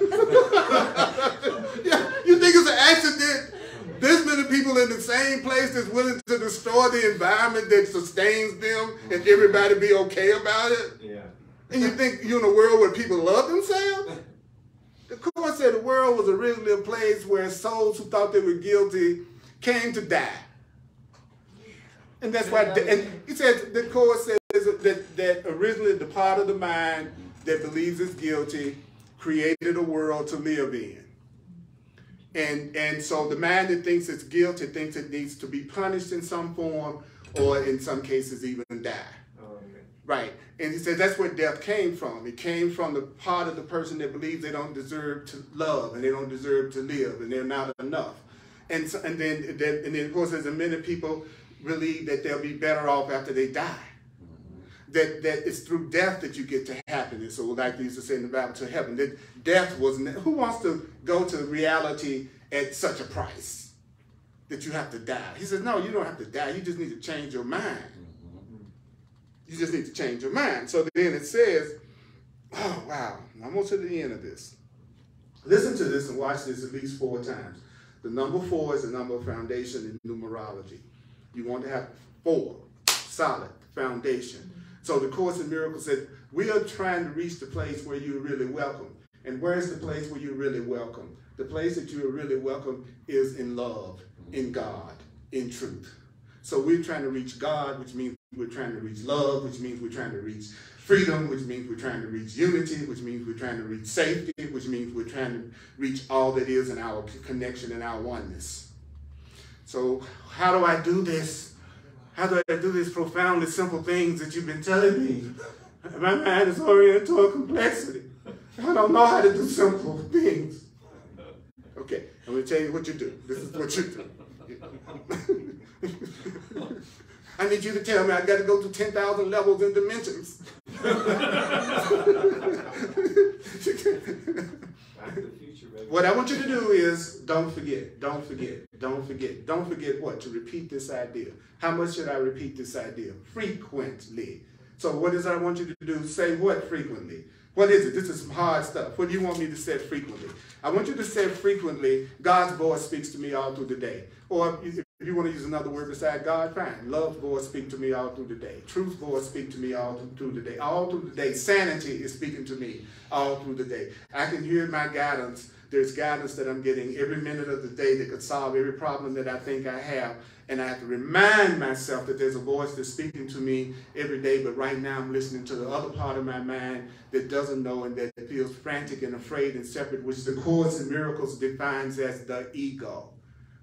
yeah, you think it's an accident? This many people in the same place that's willing to destroy the environment that sustains them and mm-hmm. everybody be okay about it? Yeah. And you think you're in a world where people love themselves? The course said the world was originally a place where souls who thought they were guilty came to die. And that's why, and he said, the course says that, that originally the part of the mind that believes it's guilty created a world to live in. And, and so the man that thinks it's guilty thinks it needs to be punished in some form or in some cases even die. Oh, okay. Right. And he says that's where death came from. It came from the part of the person that believes they don't deserve to love and they don't deserve to live and they're not enough. And, so, and, then, and then, of course, there's a many people believe that they'll be better off after they die that, that it's through death that you get to happiness, or like they used to say in the Bible, to heaven. That death wasn't, who wants to go to reality at such a price that you have to die? He says, no, you don't have to die. You just need to change your mind. Mm-hmm. You just need to change your mind. So then it says, oh, wow, I'm almost to the end of this. Listen to this and watch this at least four times. The number four is the number of foundation in numerology. You want to have four, solid foundation. So the Course in Miracles said, we are trying to reach the place where you're really welcome. And where's the place where you're really welcome? The place that you are really welcome is in love, in God, in truth. So we're trying to reach God, which means we're trying to reach love, which means we're trying to reach freedom, which means we're trying to reach unity, which means we're trying to reach safety, which means we're trying to reach all that is in our connection and our oneness. So how do I do this? How do I do these profoundly simple things that you've been telling me? My mind is oriented toward complexity. I don't know how to do simple things. Okay, I'm going to tell you what you do. This is what you do. I need you to tell me I got to go to 10,000 levels and dimensions. what I want you to do is don't forget, don't forget, don't forget, don't forget what? To repeat this idea. How much should I repeat this idea? Frequently. So what does I want you to do? Say what frequently? What is it? This is some hard stuff. What do you want me to say frequently? I want you to say frequently, God's voice speaks to me all through the day. Or if you want to use another word beside God, fine. Love's voice speak to me all through the day. Truth's voice speak to me all through the day. All through the day. Sanity is speaking to me all through the day. I can hear my guidance There's guidance that I'm getting every minute of the day that could solve every problem that I think I have. And I have to remind myself that there's a voice that's speaking to me every day, but right now I'm listening to the other part of my mind that doesn't know and that feels frantic and afraid and separate, which the Course in Miracles defines as the ego.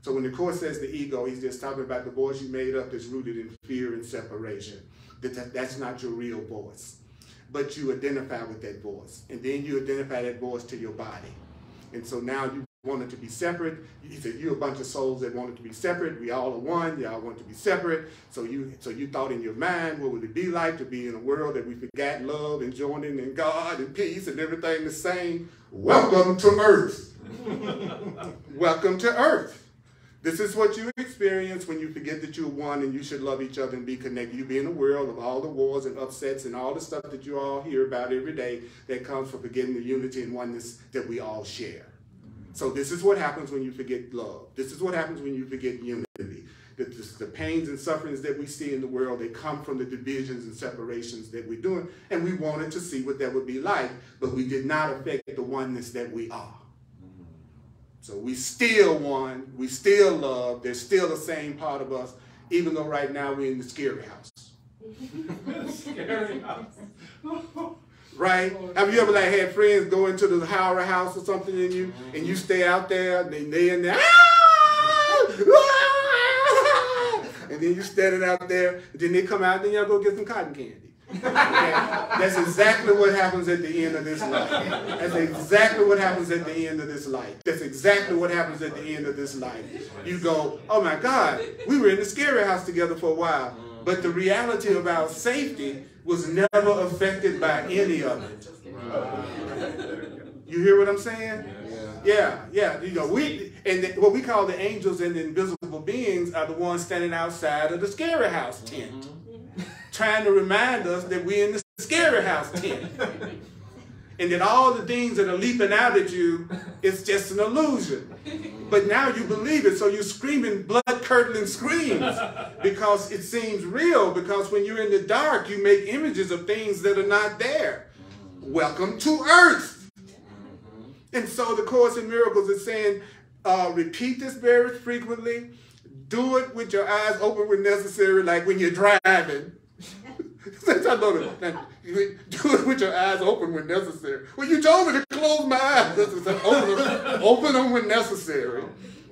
So when the Course says the ego, he's just talking about the voice you made up that's rooted in fear and separation. That, that that's not your real voice. But you identify with that voice. And then you identify that voice to your body. And so now you want it to be separate. He said, you're a bunch of souls that wanted to be separate. We all are one. Y'all want to be separate. So you so you thought in your mind, what would it be like to be in a world that we forgot love and joining in God and peace and everything the same? Welcome to earth. Welcome to earth. This is what you experience when you forget that you're one and you should love each other and be connected. You be in a world of all the wars and upsets and all the stuff that you all hear about every day that comes from forgetting the unity and oneness that we all share. So this is what happens when you forget love. This is what happens when you forget unity. The, the, the, pains and sufferings that we see in the world, they come from the divisions and separations that we're doing. And we wanted to see what that would be like, but we did not affect the oneness that we are. So we still one, we still love, there's still the same part of us, even though right now we're in the scary house. Scary house. right? Have you ever like had friends go into the horror house or something in you, and you stay out there, and they in there, ah! Ah! and then you standing out there, and then they come out, and then y'all go get some cotton candy. That's exactly what happens at the end of this life. That's exactly what happens at the end of this life. That's exactly what happens at the end of this life. You go, oh my God, we were in the scary house together for a while, but the reality of our safety was never affected by any of it. You hear what I'm saying? Yeah, yeah. You know, we and the, what we call the angels and the invisible beings are the ones standing outside of the scary house tent mm-hmm. Trying to remind us that we're in the scary house tent. and that all the things that are leaping out at you is just an illusion. But now you believe it, so you're screaming blood-curdling screams because it seems real, because when you're in the dark, you make images of things that are not there. Welcome to earth. And so the Course in Miracles is saying, uh, repeat this very frequently. Do it with your eyes open when necessary, like when you're driving. I know that. Do it with your eyes open when necessary. Well, you told me to close my eyes. Open them, open them when necessary.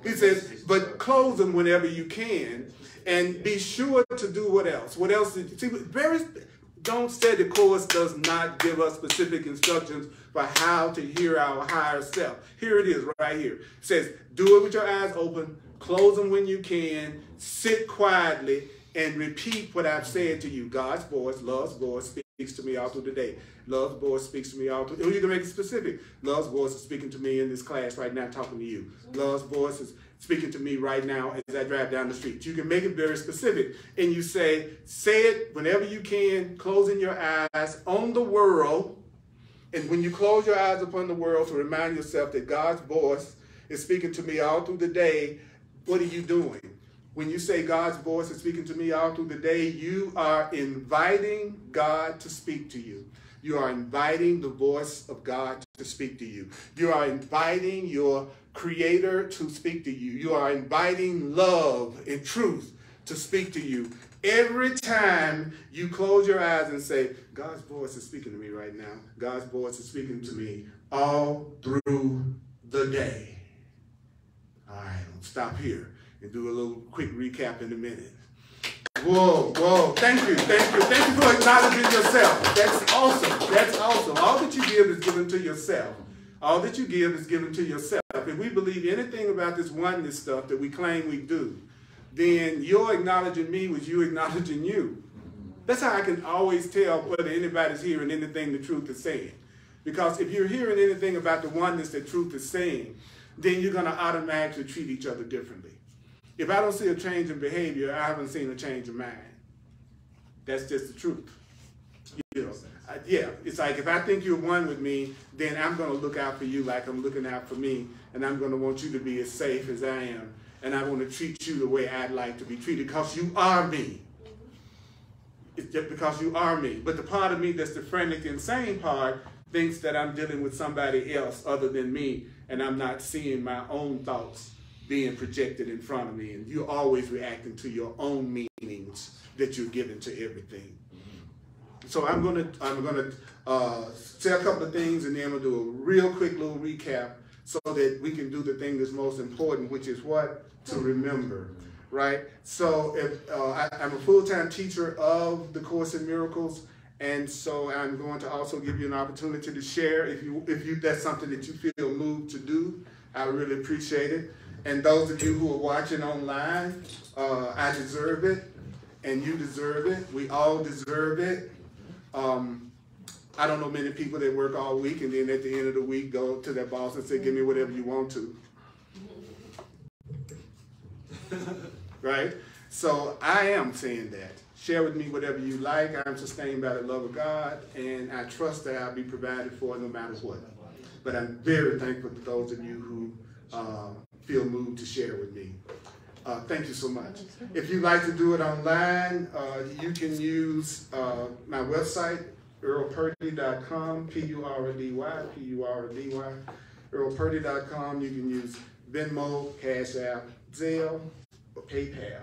He says, but close them whenever you can. And be sure to do what else? What else? Did, see, very, don't say the Course does not give us specific instructions for how to hear our higher self. Here it is right here. It says, do it with your eyes open, close them when you can, sit quietly, and repeat what I've said to you. God's voice, love's voice speaks to me all through the day. Love's voice speaks to me all through. You can make it specific. Love's voice is speaking to me in this class right now, talking to you. Love's voice is speaking to me right now as I drive down the street. You can make it very specific. And you say, say it whenever you can, closing your eyes on the world. And when you close your eyes upon the world to remind yourself that God's voice is speaking to me all through the day, what are you doing? When you say God's voice is speaking to me all through the day, you are inviting God to speak to you. You are inviting the voice of God to speak to you. You are inviting your creator to speak to you. You are inviting love and truth to speak to you. Every time you close your eyes and say, God's voice is speaking to me right now. God's voice is speaking to me all through the day. All right, I'll stop here and do a little quick recap in a minute. Whoa, whoa, thank you, thank you, thank you for acknowledging yourself. That's awesome, that's awesome. All that you give is given to yourself. All that you give is given to yourself. If we believe anything about this oneness stuff that we claim we do, then your acknowledging me was you acknowledging you. That's how I can always tell whether anybody's hearing anything the truth is saying. Because if you're hearing anything about the oneness that truth is saying, then you're going to automatically treat each other differently. If I don't see a change in behavior, I haven't seen a change in mind. That's just the truth. You know, I, yeah, it's like if I think you're one with me, then I'm going to look out for you like I'm looking out for me, and I'm going to want you to be as safe as I am, and I want to treat you the way I'd like to be treated because you are me. It's just because you are me. But the part of me that's the frantic, insane part thinks that I'm dealing with somebody else other than me, and I'm not seeing my own thoughts being projected in front of me, and you're always reacting to your own meanings that you're giving to everything. So I'm gonna I'm gonna uh, say a couple of things, and then gonna do a real quick little recap so that we can do the thing that's most important, which is what to remember, right? So if uh, I, I'm a full-time teacher of the Course in Miracles. And so I'm going to also give you an opportunity to share if you if you that's something that you feel moved to do. I really appreciate it. And those of you who are watching online, uh, I deserve it, and you deserve it. We all deserve it. Um, I don't know many people that work all week and then at the end of the week go to their boss and say, "Give me whatever you want to." right? So I am saying that. Share with me whatever you like. I'm sustained by the love of God, and I trust that I'll be provided for no matter what. But I'm very thankful to those of you who uh, feel moved to share with me. Uh, thank you so much. If you'd like to do it online, uh, you can use uh, my website, earlpurdy.com, P-U-R-D-Y, P-U-R-D-Y, earlpurdy.com. You can use Venmo, Cash App, Zelle, or PayPal.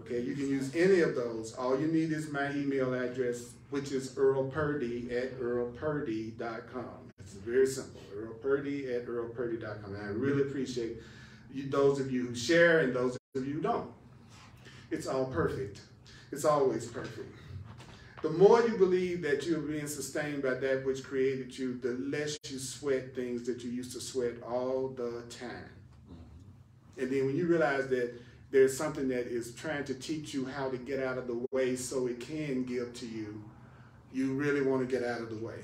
Okay, you can use any of those. All you need is my email address, which is earlpurdy at earlpurdy.com. It's very simple, Earl Purdy at earlpurdy.com. And I really appreciate you, those of you who share and those of you who don't. It's all perfect. It's always perfect. The more you believe that you're being sustained by that which created you, the less you sweat things that you used to sweat all the time. And then when you realize that there's something that is trying to teach you how to get out of the way so it can give to you, you really want to get out of the way.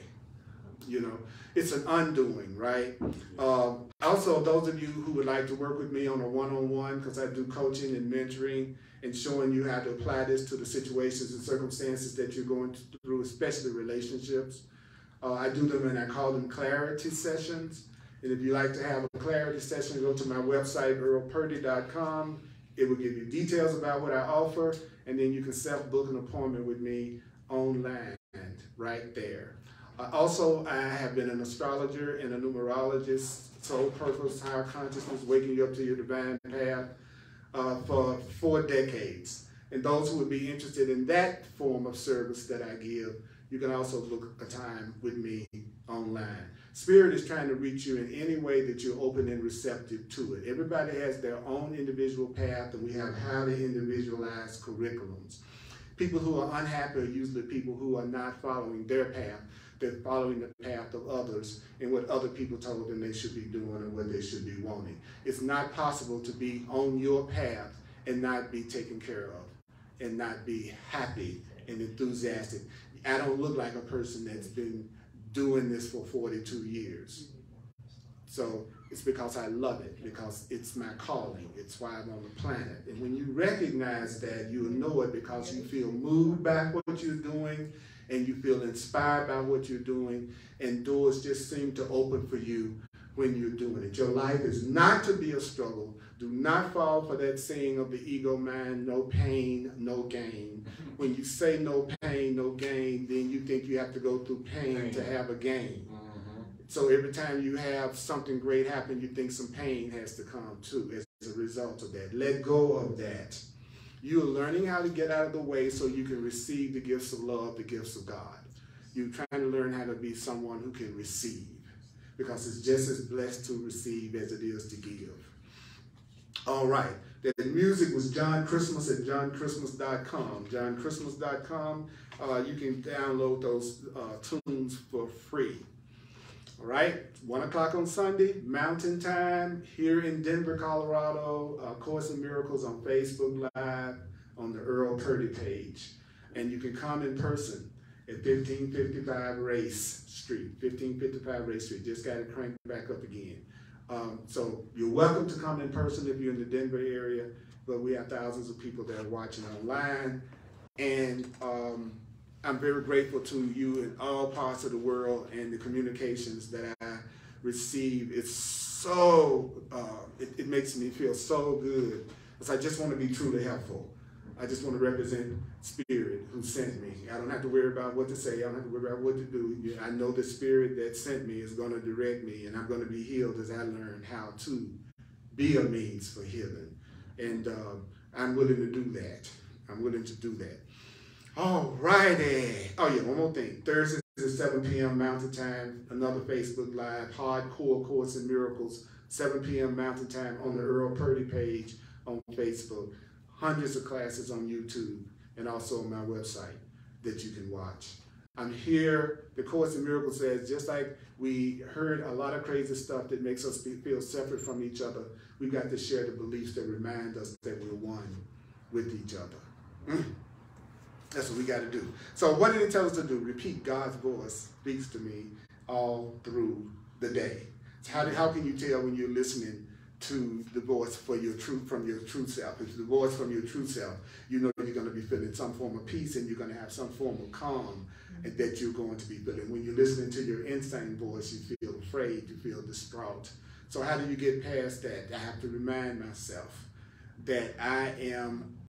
You know, it's an undoing, right? Uh, also, those of you who would like to work with me on a one-on-one, because I do coaching and mentoring and showing you how to apply this to the situations and circumstances that you're going through, especially relationships. Uh, I do them and I call them clarity sessions. And if you like to have a clarity session, go to my website, earlpurdy.com. It will give you details about what I offer, and then you can self-book an appointment with me online right there. Uh, also, I have been an astrologer and a numerologist, soul purpose, higher consciousness, waking you up to your divine path uh, for four decades. And those who would be interested in that form of service that I give, you can also book a time with me online. Spirit is trying to reach you in any way that you're open and receptive to it. Everybody has their own individual path, and we have highly individualized curriculums. People who are unhappy are usually people who are not following their path. They're following the path of others and what other people told them they should be doing and what they should be wanting. It's not possible to be on your path and not be taken care of and not be happy and enthusiastic. I don't look like a person that's been doing this for 42 years. So it's because I love it, because it's my calling. It's why I'm on the planet. And when you recognize that, you'll know it because you feel moved by what you're doing and you feel inspired by what you're doing, and doors just seem to open for you when you're doing it. Your life is not to be a struggle. Do not fall for that saying of the ego mind, no pain, no gain. When you say no pain, no gain, then you think you have to go through pain, pain. to have a gain. Mm-hmm. So every time you have something great happen, you think some pain has to come too as a result of that. Let go of that. You're learning how to get out of the way so you can receive the gifts of love, the gifts of God. You're trying to learn how to be someone who can receive because it's just as blessed to receive as it is to give. All right. The music was John Christmas at johnchristmas.com. Johnchristmas.com. Uh, you can download those uh, tunes for free. All right, one o'clock on Sunday, Mountain Time here in Denver, Colorado. Uh, Course in Miracles on Facebook Live on the Earl Purdy page, and you can come in person at 1555 Race Street. 1555 Race Street. Just got it cranked back up again. Um, so you're welcome to come in person if you're in the Denver area, but we have thousands of people that are watching online, and um, I'm very grateful to you in all parts of the world and the communications that I receive. It's so, uh, it, it, makes me feel so good because I just want to be truly helpful. I just want to represent Spirit, who sent me. I don't have to worry about what to say. I don't have to worry about what to do. I know the spirit that sent me is going to direct me, and I'm going to be healed as I learn how to be a means for healing. And uh, I'm willing to do that. I'm willing to do that. All righty. Oh, yeah, one more thing. Thursday is 7 p.m. Mountain Time. Another Facebook Live. Hardcore Course in Miracles. 7 p.m. Mountain Time on the Earl Purdy page on Facebook. Hundreds of classes on YouTube and also on my website that you can watch. I'm here. The Course in Miracles says just like we heard a lot of crazy stuff that makes us feel separate from each other, we've got to share the beliefs that remind us that we're one with each other. Mm. That's what we got to do. So what did it tell us to do? Repeat God's voice speaks to me all through the day. So how, how can you tell when you're listening to the voice for your truth from your true self? If the voice from your true self. You know you're going to be feeling some form of peace and you're going to have some form of calm and that you're going to be feeling. When you're listening to your insane voice, you feel afraid, you feel distraught. So how do you get past that? I have to remind myself that I am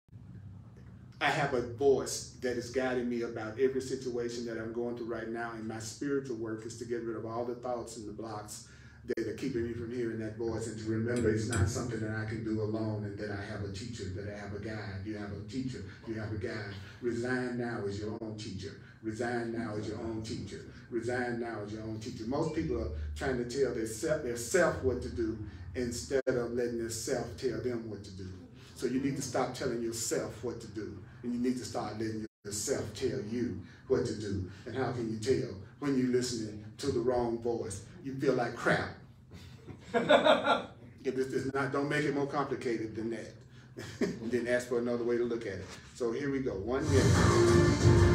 I have a voice that is guiding me about every situation that I'm going through right now. And my spiritual work is to get rid of all the thoughts and the blocks that are keeping me from hearing that voice and to remember it's not something that I can do alone and that I have a teacher, that I have a guide. You have a teacher, you have a guide. Resign now as your own teacher. Resign now as your own teacher. Resign now as your own teacher. Most people are trying to tell their self, their self what to do instead of letting their self tell them what to do. So you need to stop telling yourself what to do, and you need to start letting yourself tell you what to do. And how can you tell when you're listening to the wrong voice? You feel like crap. if it's not, don't make it more complicated than that. then ask for another way to look at it. So here we go. One minute.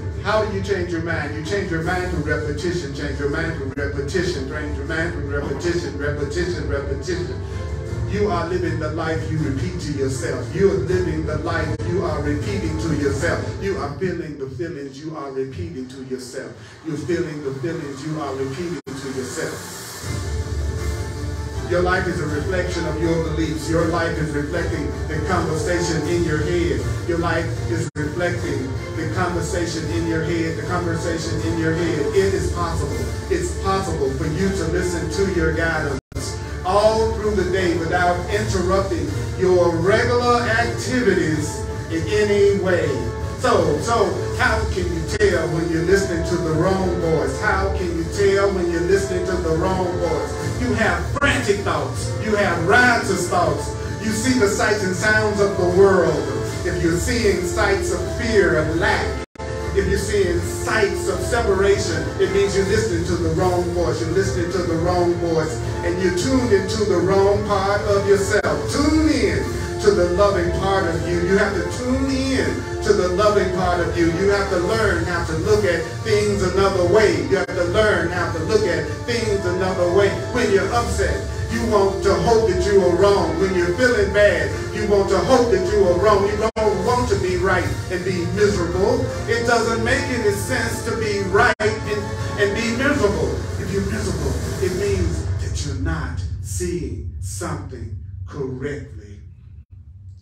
how do you change your mind? You change your mind through repetition, change your mind through repetition, change your mind through repetition, repetition, repetition. You are living the life you repeat to yourself. You are living the life you are repeating to yourself. You are feeling the feelings you are repeating to yourself. You're feeling the feelings you are repeating to yourself. Your life is a reflection of your beliefs. Your life is reflecting the conversation in your head. Your life is reflecting the conversation in your head, the conversation in your head. It is possible. It's possible for you to listen to your guidance all through the day without interrupting your regular activities in any way. So, so how can you tell when you're listening to the wrong voice? How can you tell when you're listening to the wrong voice? You have frantic thoughts. You have riotous thoughts. You see the sights and sounds of the world. If you're seeing sights of fear and lack, if you're seeing sights of separation, it means you're listening to the wrong voice. You're listening to the wrong voice. And you're tuned into the wrong part of yourself. Tune in to the loving part of you. You have to tune in to the loving part of you. You have to learn how to look at things another way. You have to learn how to look at things another way. When you're upset, you want to hope that you are wrong. When you're feeling bad, you want to hope that you are wrong. You don't want to be right and be miserable. It doesn't make any sense to be right and, and be miserable. If you're miserable, it means that you're not seeing something correctly.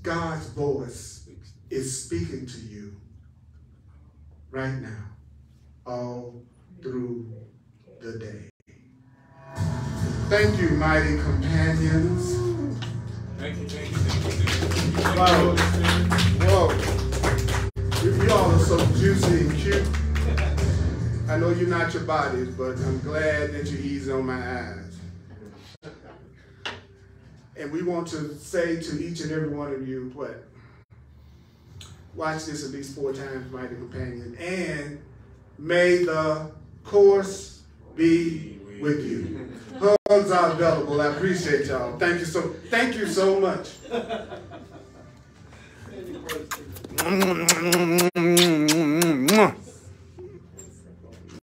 God's voice is speaking to you right now, all through the day. Thank you, mighty companions. Thank you, thank you, thank you. Wow. Whoa. You, you all are so juicy and cute. I know you're not your bodies, but I'm glad that you're easy on my eyes. And we want to say to each and every one of you what? watch this at least four times, Mighty Companion. And may the course be with you. Hugs are available. I appreciate y'all. Thank you so thank you so much.